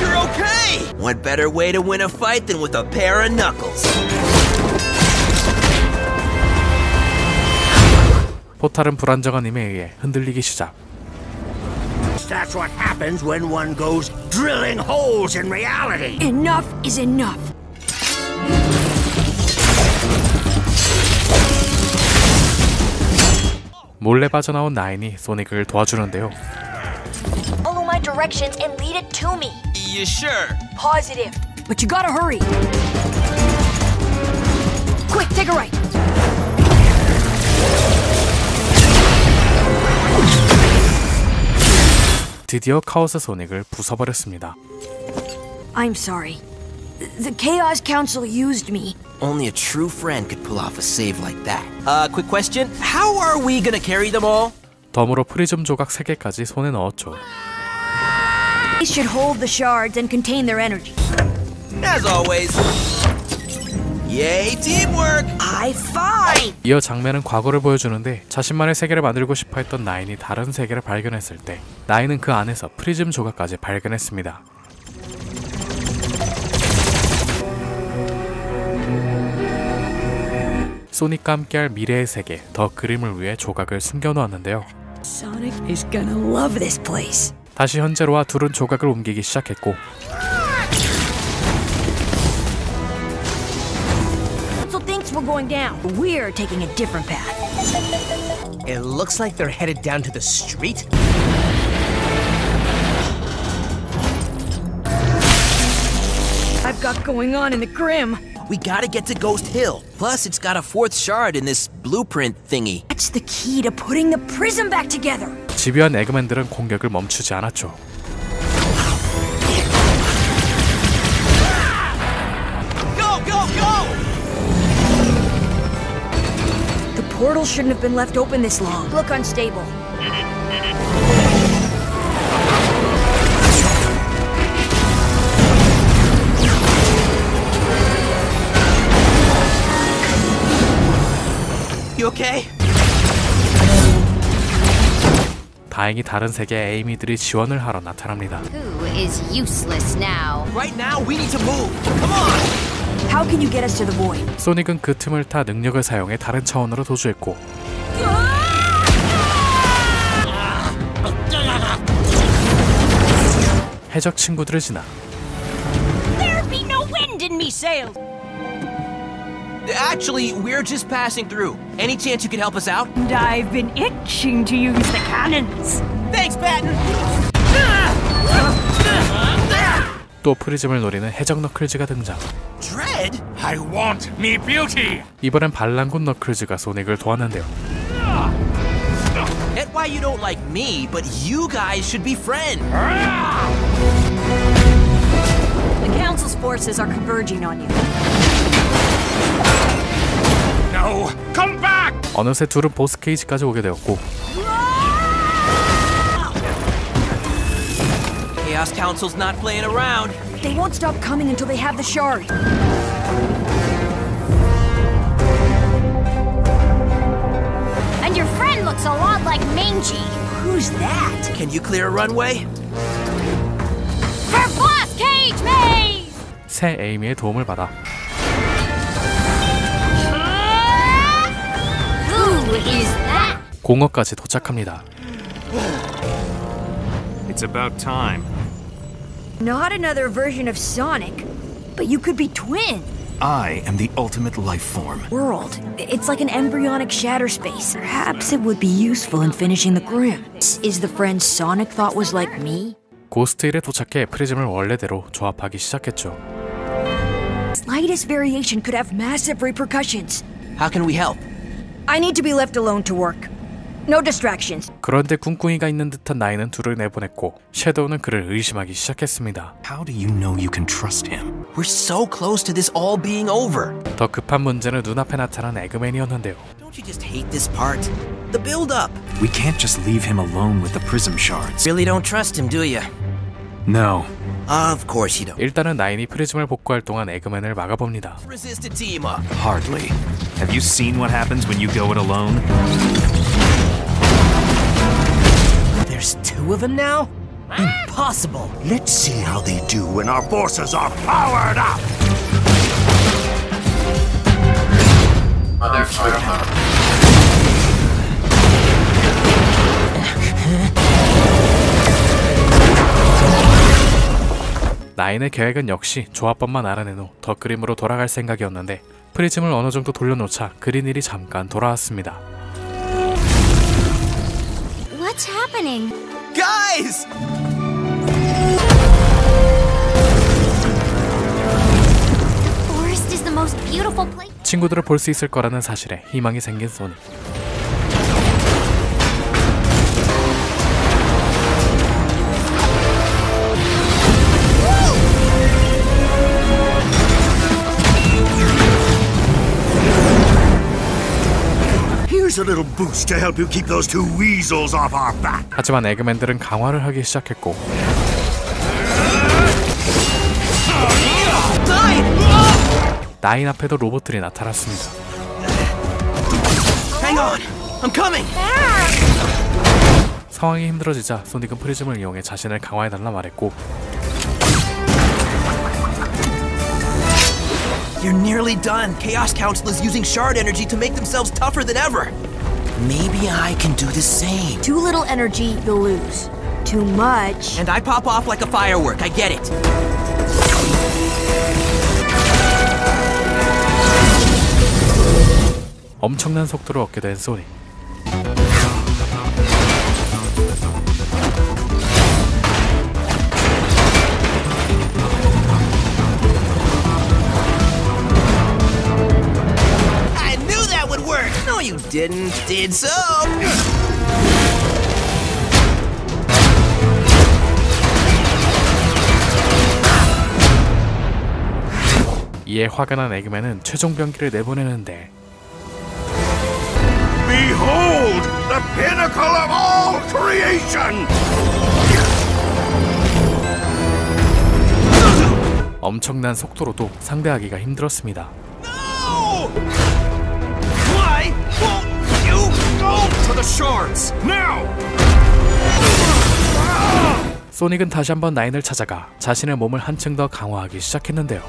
you're okay. What better way to win a fight than with a pair of knuckles? 포탈은 불안정한 힘에 의해 흔들리기 시작. That's what happens when one goes drilling holes in reality. Enough is enough. 몰래 빠져나온 나인이 소닉을 도와주는데요. Follow my directions and lead it to me. You sure? Positive. But you gotta hurry. Quick, take a right. 드디어 카오스 소닉을 부숴버렸습니다. I'm sorry. The Chaos Council used me. Only a true friend could pull off a save like that. Uh, quick question. How are we gonna carry them all? 덤으로 프리즘 조각 3개까지 손에 넣었죠. These should hold the shards and contain their energy. As always. Yay, teamwork! High five! 이어 장면은 과거를 보여주는데 자신만의 세계를 만들고 싶어 했던 나인이 다른 세계를 발견했을 때 나인은 그 안에서 프리즘 조각까지 발견했습니다. 소닉과 함께할 미래의 세계 더 그림을 위해 조각을 숨겨놓았는데요. Sonic is gonna love this place. 다시 현재로와 둘은 조각을 옮기기 시작했고 we're going down. but We're taking a different path. It looks like they're headed down to the street. got going on in the Grim. We gotta get to Ghost Hill. Plus, it's got a fourth shard in this blueprint thingy. That's the key to putting the prism back together. 집요한 에그맨들은 공격을 멈추지 않았죠. Go, go, go! The portal shouldn't have been left open this long. Look unstable. Okay? 다행히 다른 세계의 에이미들이 지원을 하러 나타납니다. Who is useless now? Right now, we need to move. Come on! How can you get us to the void? 소닉은 그 틈을 타 능력을 사용해 다른 차원으로 도주했고 해적 친구들을 지나 There be no wind in me sails. Actually, we're just passing through. Any chance you could help us out? And I've been itching to use the cannons. Thanks, Patton! 또 프리즘을 노리는 해적 너클즈가 등장. Dread? I want me beauty! 이번엔 반란군 너클즈가 소닉을 도왔는데요. Get why you don't like me, but you guys should be friends. The Council's forces are converging on you. No! Come back! 어느새 둘은 보스 케이지까지 오게 되었고 Chaos Council's not playing around. They won't stop coming until they have the shard. And your friend looks a lot like Mangy. Who's that? Can you clear a runway? For Boss Cage Maze! 새 에이미의 도움을 받아 공허까지 도착합니다. It's about time. Not another version of Sonic, but you could be twin. I am the ultimate life form. World. It's like an embryonic shatter space. Perhaps it would be useful in finishing the Grim. Is the friend Sonic thought was like me? 고스트힐에 도착해 프리즘을 원래대로 조합하기 시작했죠. Slightest variation could have massive repercussions. How can we help? I need to be left alone to work. No distractions. 그런데 꿍꿍이가 있는 듯한 나인은 둘을 내보냈고 섀도우는 그를 의심하기 시작했습니다. How do you know you can trust him? We're so close to this all being over. 더 급한 문제는 눈앞에 나타난 에그맨이었는데요. Don't you just hate this part? The build-up. We can't just leave him alone with the prism shards. Really don't trust him, do you? No. Of course you don't. 일단은 나인이 프리즘을 복구할 동안 에그맨을 막아봅니다. Resist a team up. Hardly. Have you seen what happens when you go it alone? There's two of them now? Impossible. Let's see how they do when our forces are powered up. 나인의 계획은 역시 조합법만 알아낸 후 더 그림으로 돌아갈 생각이었는데 프리즘을 어느 정도 돌려놓자 그린 일이 잠깐 돌아왔습니다. What's happening? Guys! Forest is the most beautiful place. 친구들을 볼 수 있을 거라는 사실에 희망이 생긴 소니. A little boost to help you keep those two weasels off our back. 하지만 에그맨들은 강화를 하기 시작했고 나인 앞에도 로봇들이 나타났습니다. Hang on. I'm coming. 상황이 힘들어지자 소닉은 프리즘을 이용해 자신을 강화해달라 말했고 You're nearly done. Chaos Council is using shard energy to make themselves tougher than ever. Maybe I can do the same. Too little energy, you'll lose. Too much. And I pop off like a firework. I get it. 엄청난 속도를 얻게 된 소닉. Didn't. Did so. 이에 화가 난 에그맨은 최종 병기를 내보내는데 Behold, the pinnacle of all creation! 엄청난 속도로도 상대하기가 힘들었습니다. 소닉은 다시 한번 나인을 찾아가 자신의 몸을 한층 더 강화하기 시작했는데요.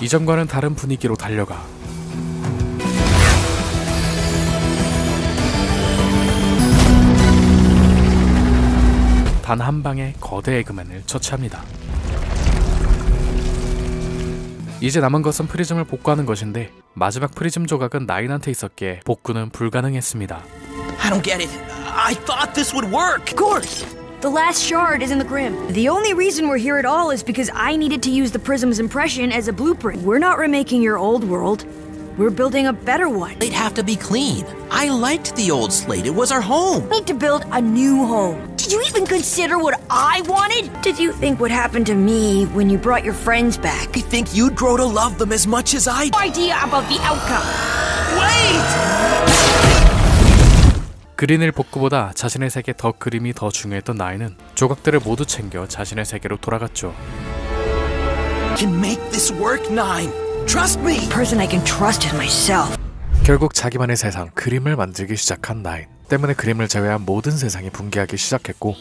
이전과는 다른 분위기로 달려가 단 한 방에 거대 에그맨을 처치합니다. 이제 남은 것은 프리즘을 복구하는 것인데 마지막 프리즘 조각은 나인한테 있었기에 복구는 불가능했습니다. I don't get it. I thought this would work. Of course! The last shard is in the Grim. The only reason we're here at all is because I needed to use the Prism's impression as a blueprint. We're not remaking your old world. We're building a better one. They'd have to be clean. I liked the old slate. It was our home. Need to build a new home. Did you even consider what I wanted? Did you think what happened to me when you brought your friends back? I think you'd grow to love them as much as I No idea about the outcome. Wait! 그린을 복구보다 자신의 세계 더 그림이 더 중요했던 나인은 조각들을 모두 챙겨 자신의 세계로 돌아갔죠. Can make this work, Nine. Trust me. The person I can trust is myself. 결국 자기만의 세상 그림을 만들기 시작한 나인 때문에 그림을 제외한 모든 세상이 붕괴하기 시작했고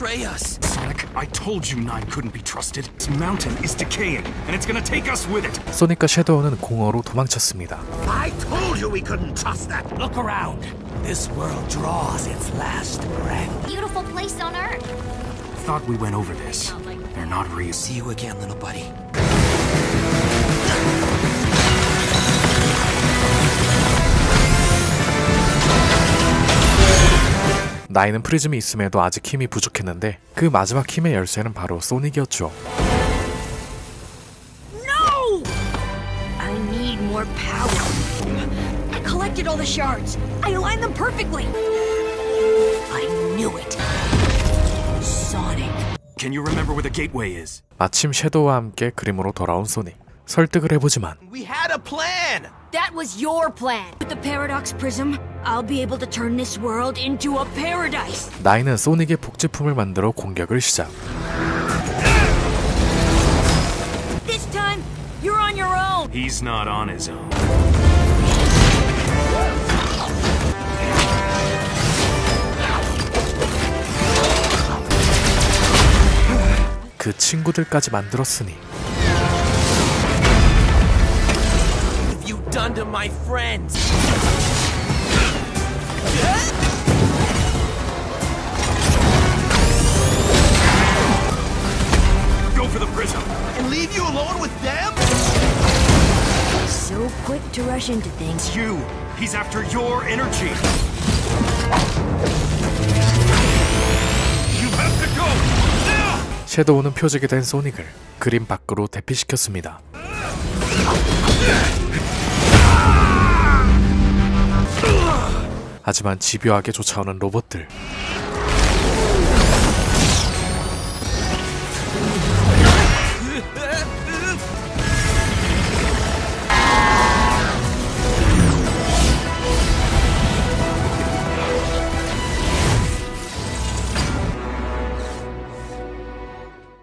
betray us? Sonic, I told you Nine couldn't be trusted. This mountain is decaying, and it's gonna take us with it. 소닉과 섀도우는 공허로 도망쳤습니다. I told you we couldn't trust that. Look around. This world draws its last breath. Beautiful place on Earth. Thought we went over this. They're not real. See you again, little buddy. 나이는 프리즘이 있음에도 아직 힘이 부족했는데 그 마지막 힘의 열쇠는 바로 소닉이었죠. No! I need more power. I collected all the shards. I aligned them perfectly. I knew it. Sonic. Can you remember where the gateway is? 마침 섀도우와 함께 그림으로 돌아온 소닉. 설득을 해보지만 We had a plan! That was your plan. With the Paradox Prism, I'll be able to turn this world into a paradise. 나이는 소닉의 복제품을 만들어 공격을 시작. This time, you're on your own. He's not on his own. 그 친구들까지 만들었으니 done to my friends? Go for the prism! And leave you alone with them? So quick to rush into things. You! He's after your energy! You have to go! Now! 섀도우는 표적이 된 소닉을 그림 밖으로 대피시켰습니다. 하지만 집요하게 쫓아오는 로봇들.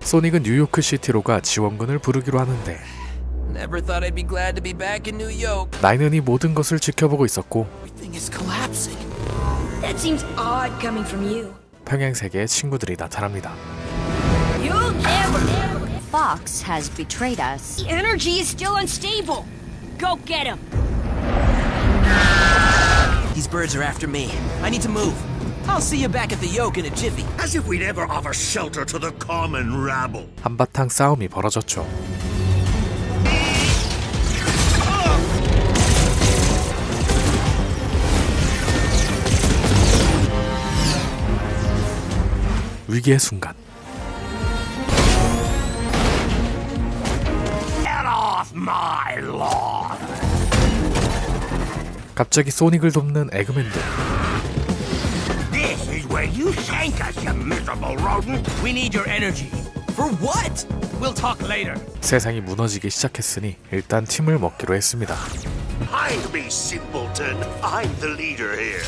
소닉은 뉴요크 시티로 가 지원군을 부르기로 하는데 Never thought I'd be glad to be back in New York. 나이는 이 모든 것을 지켜보고 있었고 Everything is collapsing. That seems odd coming from you. 평행 세계의 친구들이 나타납니다. You'll never, never. Fox has betrayed us. The energy is still unstable. Go get him. These birds are after me. I need to move. I'll see you back at the yoke in a jiffy. As if we'd ever offer shelter to the common rabble. 한바탕 싸움이 벌어졌죠. 위기의 순간! 갑자기 소닉을 돕는 에그맨들 This is where you sank us, you miserable rodent! We need your energy. For what? We'll talk later. 세상이 무너지기 시작했으니 일단 팀을 먹기로 했습니다. Hide me, simpleton. I'm the leader here.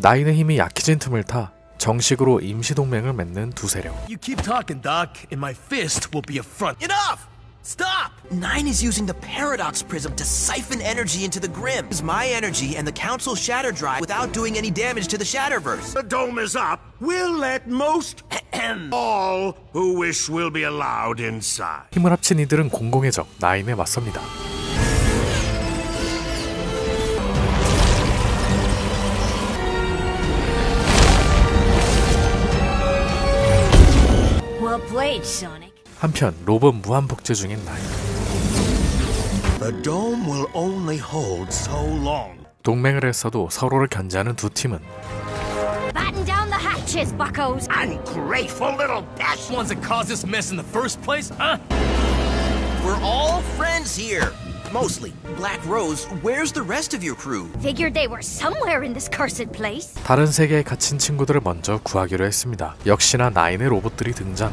나인의 힘이 약해진 틈을 타 정식으로 임시 동맹을 맺는 두 세력. You keep talking, Doc, and my fist will be a front. Enough! Stop! Nine is using the Paradox Prism to siphon energy into the Grim. Use my energy and the Council Shatter Drive without doing any damage to the Shatterverse. The dome is up. We'll let most all who wish will be allowed inside. 힘을 합친 이들은 공공의 적 나인에 맞섭니다. 한편 로봇 무한 복제 중인 나인. The dome will only hold so long. 동맹을 했어도 서로를 견제하는 두 팀은 Batten down the hatches, buckos! Ungrateful little pest! Ones that caused this mess in the first place, huh? We're all friends here. Mostly. Black Rose, where's the rest of your crew? Figured they were somewhere in this cursed place. 다른 세계에 갇힌 친구들을 먼저 구하기로 했습니다. 역시나 나인의 로봇들이 등장.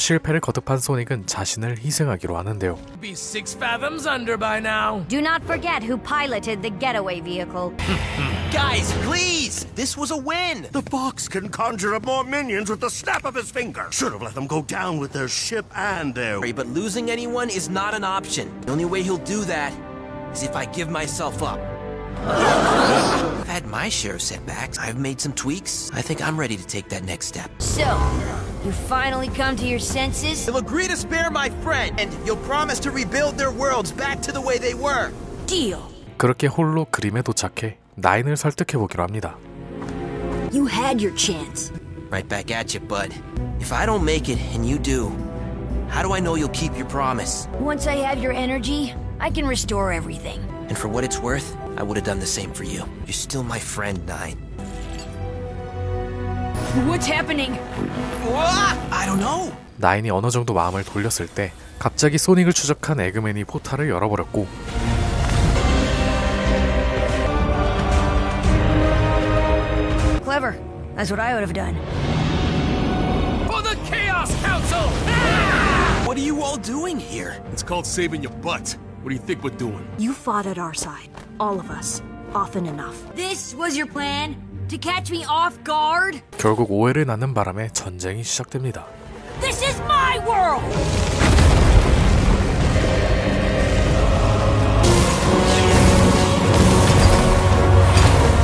실패를 거듭한 소닉은 자신을 희생하기로 하는데요. Be six fathoms under by now. Do not forget who piloted the getaway vehicle. Guys, please! This was a win! The Fox can conjure up more minions with the snap of his finger. Should have let them go down with their ship and their. But losing anyone is not an option. The only way he'll do that is if I give myself up. I've had my share of setbacks. I've made some tweaks. I think I'm ready to take that next step. So, you finally come to your senses? You'll agree to spare my friend, and you'll promise to rebuild their worlds back to the way they were. Deal. 그렇게 홀로 그림에 도착해 나인을 설득해보기로 합니다. You had your chance. Right back at you, bud. If I don't make it and you do, how do I know you'll keep your promise? Once I have your energy, I can restore everything. And for what it's worth, I would have done the same for you. You're still my friend, Nine. What's happening? What? I don't know. 나인이 어느 정도 마음을 돌렸을 때 갑자기 소닉을 추적한 에그맨이 포탈을 열어버렸고 Clever. That's what I would have done. For the Chaos Council! What are you all doing here? It's called saving your butt. What do you think we're doing? You fought at our side, all of us, often enough. This was your plan? To catch me off guard? 결국 오해를 낳는 바람에 전쟁이 시작됩니다. This is my world!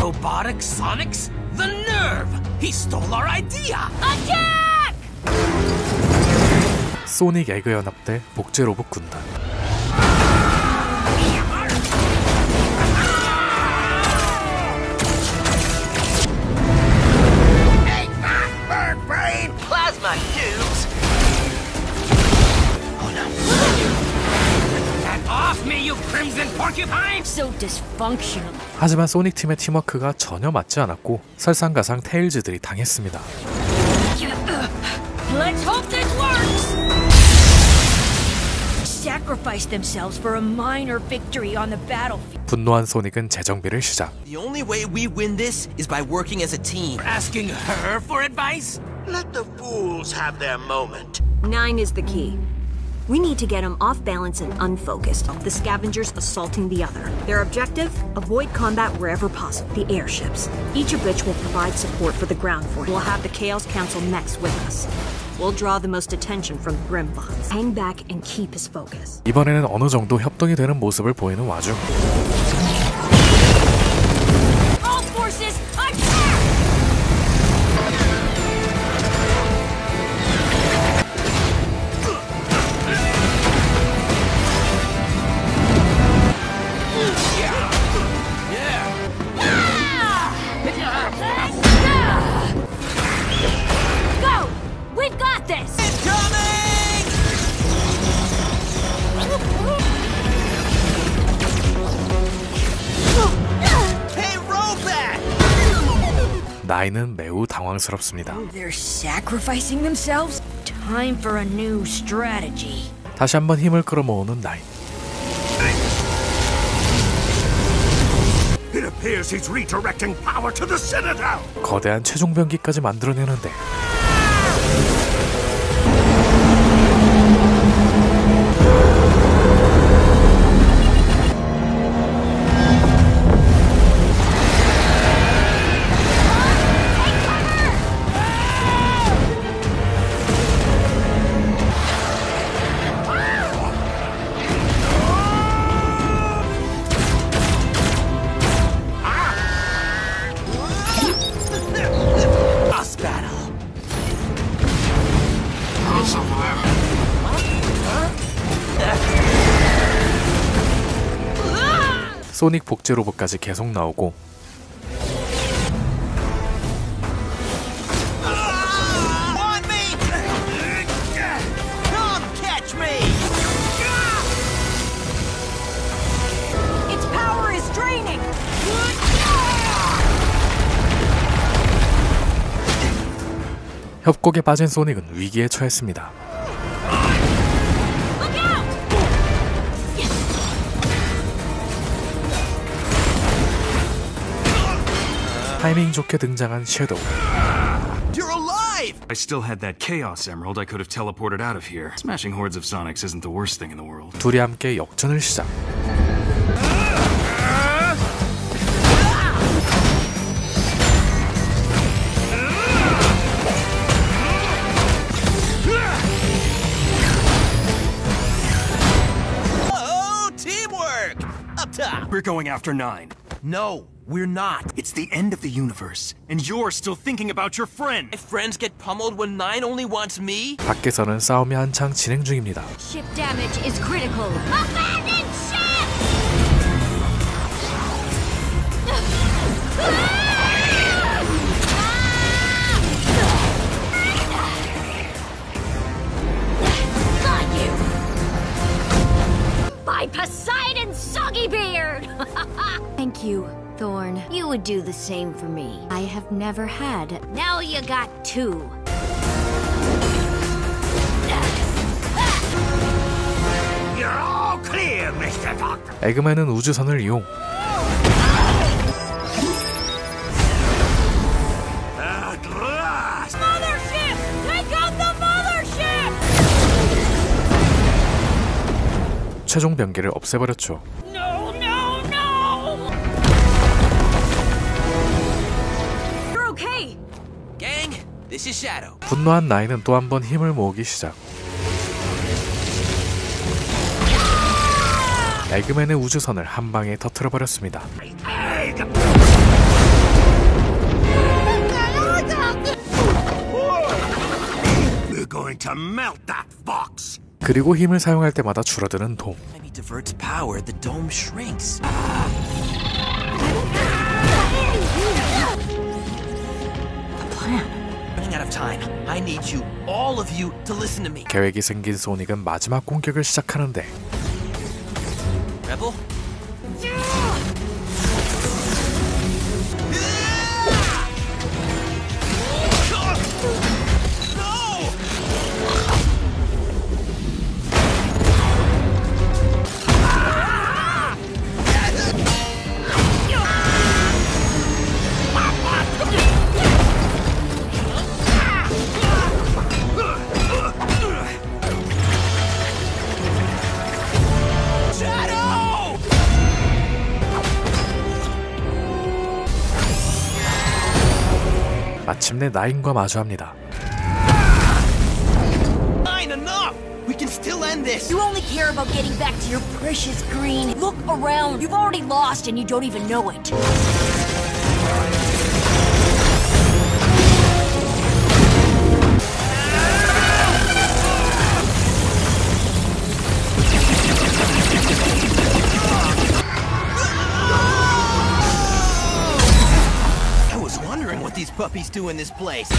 Robotic Sonics? The nerve! He stole our idea! Attack! 소닉 에그 연합 대 복제 로봇 군단 하지만 소닉 팀의 팀워크가 전혀 맞지 않았고 설상가상 테일즈들이 당했습니다. Let's hope this works! Sacrifice themselves for a minor victory on the battlefield. 분노한 소닉은 재정비를 시작. The only way we win this is by working as a team. Asking her for advice? Let the fools have their moment. Nine is the key. We need to get them off balance and unfocused. The scavengers assaulting the other. Their objective? Avoid combat wherever possible. The airships, each of which will provide support for the ground force. We'll have the Chaos Council next with us. We'll draw the most attention from Grimbots. Hang back and keep his focus. 이번에는 어느 정도 협동이 되는 모습을 보이는 와중 당황스럽습니다. They're sacrificing themselves? Time for a new strategy. 다시 한번 힘을 끌어모으는 나인. It appears he's redirecting power to the Citadel. 거대한 최종 병기까지 만들어내는데 소닉 복제 로봇까지 계속 나오고! 협곡에 빠진 소닉은 위기에 처했습니다. 타이밍 좋게 등장한 섀도우 You're alive! I still had that Chaos Emerald I could have teleported out of here. Smashing hordes of Sonics isn't the worst thing in the world. 둘이 함께 역전을 시작. Oh, teamwork! Up top! We're going after Nine. No, we're not. It's the end of the universe, and you're still thinking about your friend. If friends get pummeled when Nine only wants me? 밖에서는 싸움이 한창 진행 중입니다. Ship damage is critical. Abandon ship! Got you! By Poseidon's soggy beard! Thank you, Thorn. You would do the same for me. I have never had. now you got two. You're all clear, Mr. Doctor. 에그맨은 우주선을 이용. At last! Mothership! Take out the mothership! 최종 병기를 없애버렸죠. 분노한 나인은 또 한 번 힘을 모으기 시작. 에그맨의 우주선을 한 방에 터트려 버렸습니다. We're going to melt that fox. 그리고 힘을 사용할 때마다 줄어드는 돔. Running out of time. I need you, all of you, to listen to me. 계획이 생긴 소닉은 마지막 공격을 시작하는데 Rebel? 마침내 나인과 마주합니다. Fine enough! We can still end this! You only care about getting back to your precious green. Look around. You've already lost and you don't even know it. What these puppies do in this place.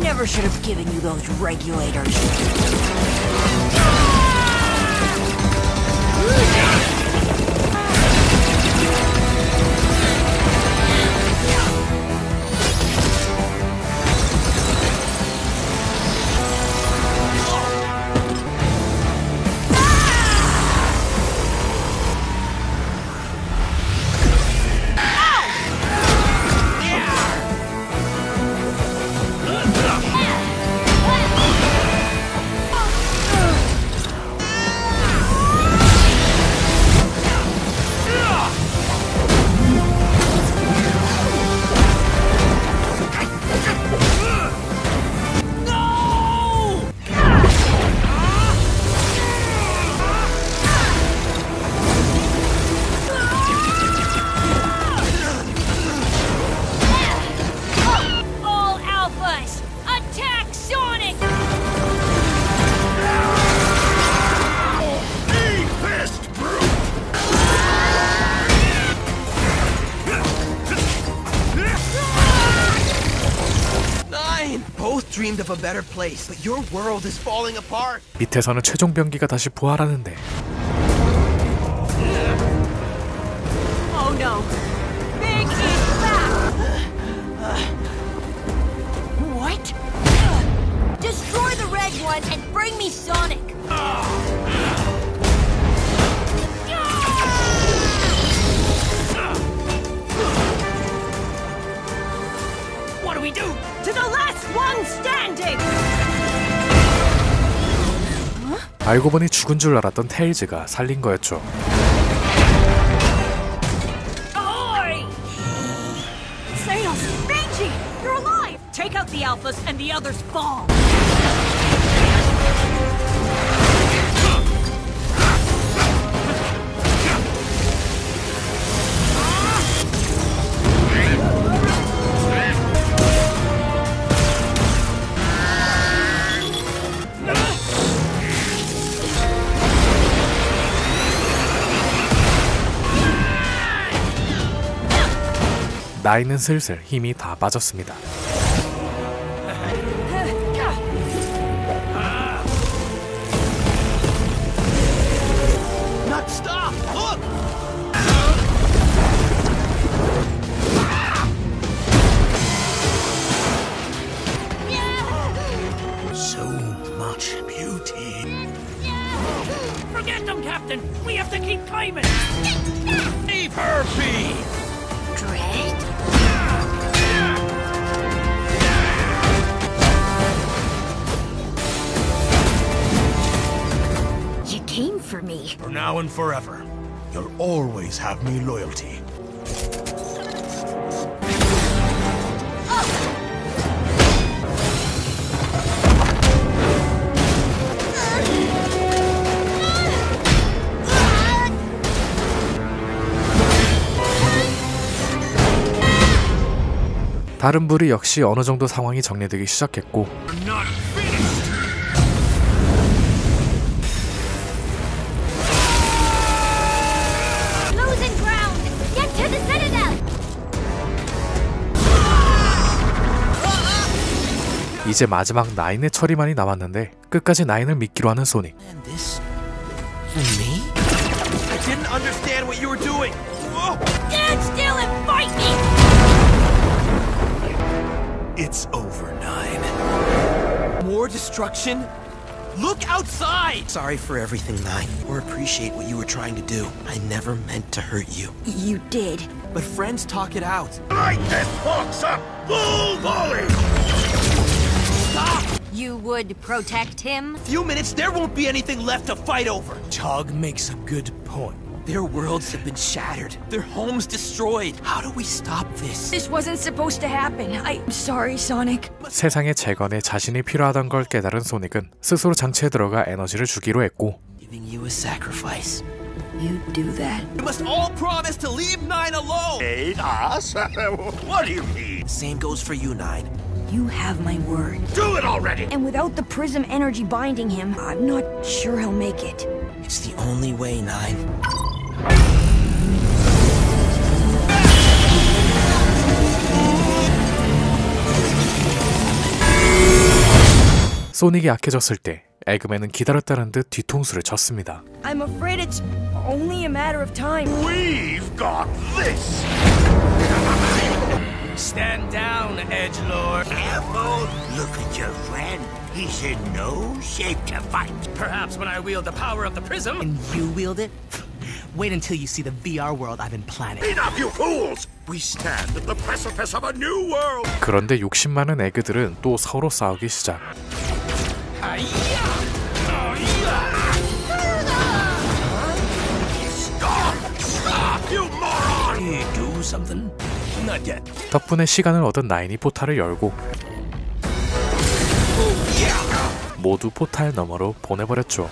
Never should have given you those regulators. dreamed of a better place, but your world is falling apart. 밑에서는 최종 병기가 다시 부활하는데 Oh no. Big is back. What? Destroy the red one and bring me Sonic. One standing! 알고 보니 죽은 줄 알았던 테일즈가 살린 거였죠. Ahoy! Sails! Benji! You're alive! Take out the alphas and the others fall! 나이는 슬슬 힘이 다 빠졌습니다. 다른 부리 역시 어느 정도 상황이 정리되기 시작했고! 이제 마지막 나인의 처리만이 남았는데 끝까지 나인을 믿기로 하는 소닉. It's over, Nine. More destruction? Look outside! Sorry for everything, Nine, or appreciate what you were trying to do. I never meant to hurt you. You did. But friends talk it out. Light this box up! Full volley! Stop! You would protect him? Few minutes, there won't be anything left to fight over. Tug makes a good point. Their worlds have been shattered, their homes destroyed. How do we stop this? This wasn't supposed to happen. I'm sorry, Sonic. 세상의 재건에 자신이 필요하던 걸 깨달은 소닉은 스스로 장치에 들어가 에너지를 주기로 했고 Giving you a sacrifice. You do that. We must all promise to leave Nine alone! Aid us? what do you mean? Same goes for you, Nine. You have my word. Do it already! And without the prism energy binding him, I'm not sure he'll make it. It's the only way, Nine. 소닉이 약해졌을 때 에그맨은 기다렸다는 듯 뒤통수를 쳤습니다. I'm afraid it's only a matter of time. We've got this! Stand down, Edgelord. Careful! Look at your friend. He's in no shape to fight. Perhaps when I wield the power of the prism. And you wield it? Wait until you see the VR world I've been planning. Enough, you fools! We stand at the precipice of a new world! 그런데 욕심 많은 에그들은 또 서로 싸우기 시작. Stop! Stop, you moron! You do something? Not yet. 덕분에 시간을 얻은 나인이 포탈을 열고 모두 포탈 너머로 보내버렸죠.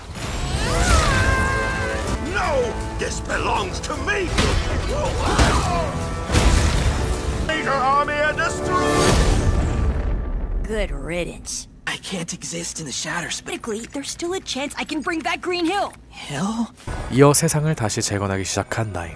No! This belongs to me! Laser army and destroy! Good riddance. I can't exist in the shatters, but Technically, there's still a chance I can bring back Green Hill. Hill? 이어 세상을 다시 재건하기 시작한 나인.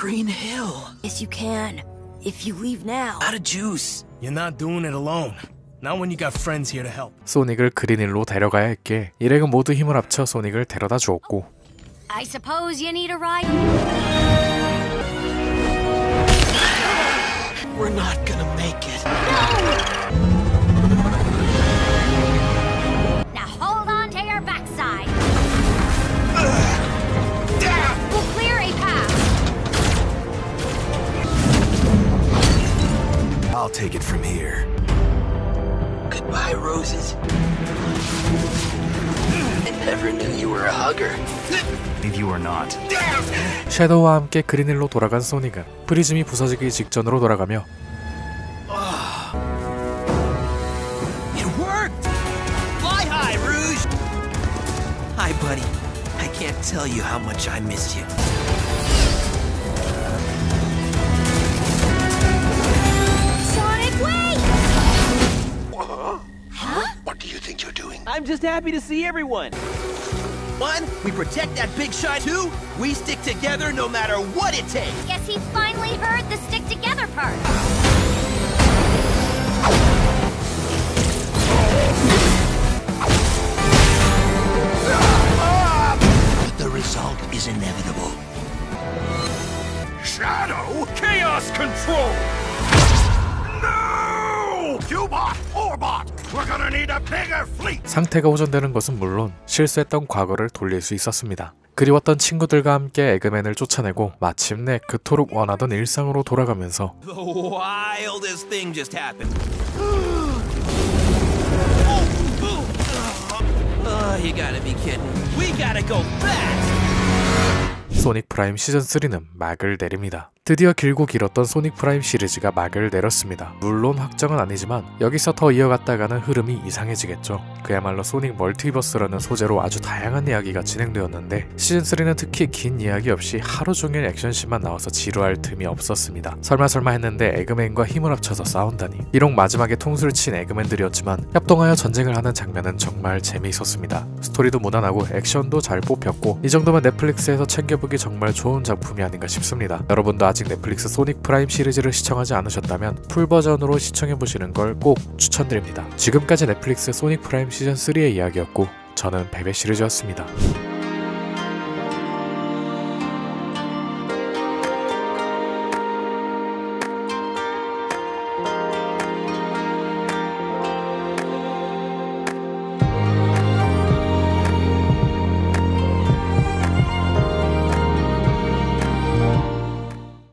Green Hill. Yes, you can. If you leave now. Out of juice. You're not doing it alone. Not when you got friends here to help. 소닉을 그린힐로 데려가야 했기에 일행은 모두 힘을 합쳐 소닉을 데려다 주었고 I suppose you need a ride? 섀도우와 함께 그린힐로 돌아간 소닉은 프리즘이 부서지기 직전으로 돌아가며 It worked! Fly high, Rouge! Hi, buddy. I can't tell you how much I miss you. Sonic, wait! What do you think you're doing? I'm just happy to see everyone. One, we protect that big shine. Two, we stick together no matter what it takes. Guess he finally heard the stick together part. The result is inevitable. Shadow? Chaos Control! No! Cubot! Orbot! We're gonna need a bigger fleet! 상태가 호전되는 것은 물론 실수했던 과거를 돌릴 수 있었습니다. 그리웠던 친구들과 함께 에그맨을 쫓아내고 마침내 그토록 원하던 일상으로 돌아가면서 The wildest thing just happened. Oh, you gotta be kidding. We gotta go fast! 소닉 프라임 시즌 3는 막을 내립니다. 드디어 길고 길었던 소닉 프라임 시리즈가 막을 내렸습니다. 물론 확정은 아니지만 여기서 더 이어갔다가는 흐름이 이상해지겠죠. 그야말로 소닉 멀티버스라는 소재로 아주 다양한 이야기가 진행되었는데 시즌 3는 특히 긴 이야기 없이 하루 종일 액션씬만 나와서 지루할 틈이 없었습니다. 설마 설마 했는데 에그맨과 힘을 합쳐서 싸운다니. 비록 마지막에 통수를 친 에그맨들이었지만 협동하여 전쟁을 하는 장면은 정말 재미있었습니다. 스토리도 무난하고 액션도 잘 뽑혔고 이 정도면 넷플릭스에서 챙겨보기 정말 좋은 작품이 아닌가 싶습니다. 여러분도 아직 넷플릭스 소닉 프라임 시리즈를 시청하지 않으셨다면 풀 버전으로 시청해보시는 걸 꼭 추천드립니다. 지금까지 넷플릭스 소닉 프라임 시즌 3의 이야기였고 저는 베베 시리즈였습니다.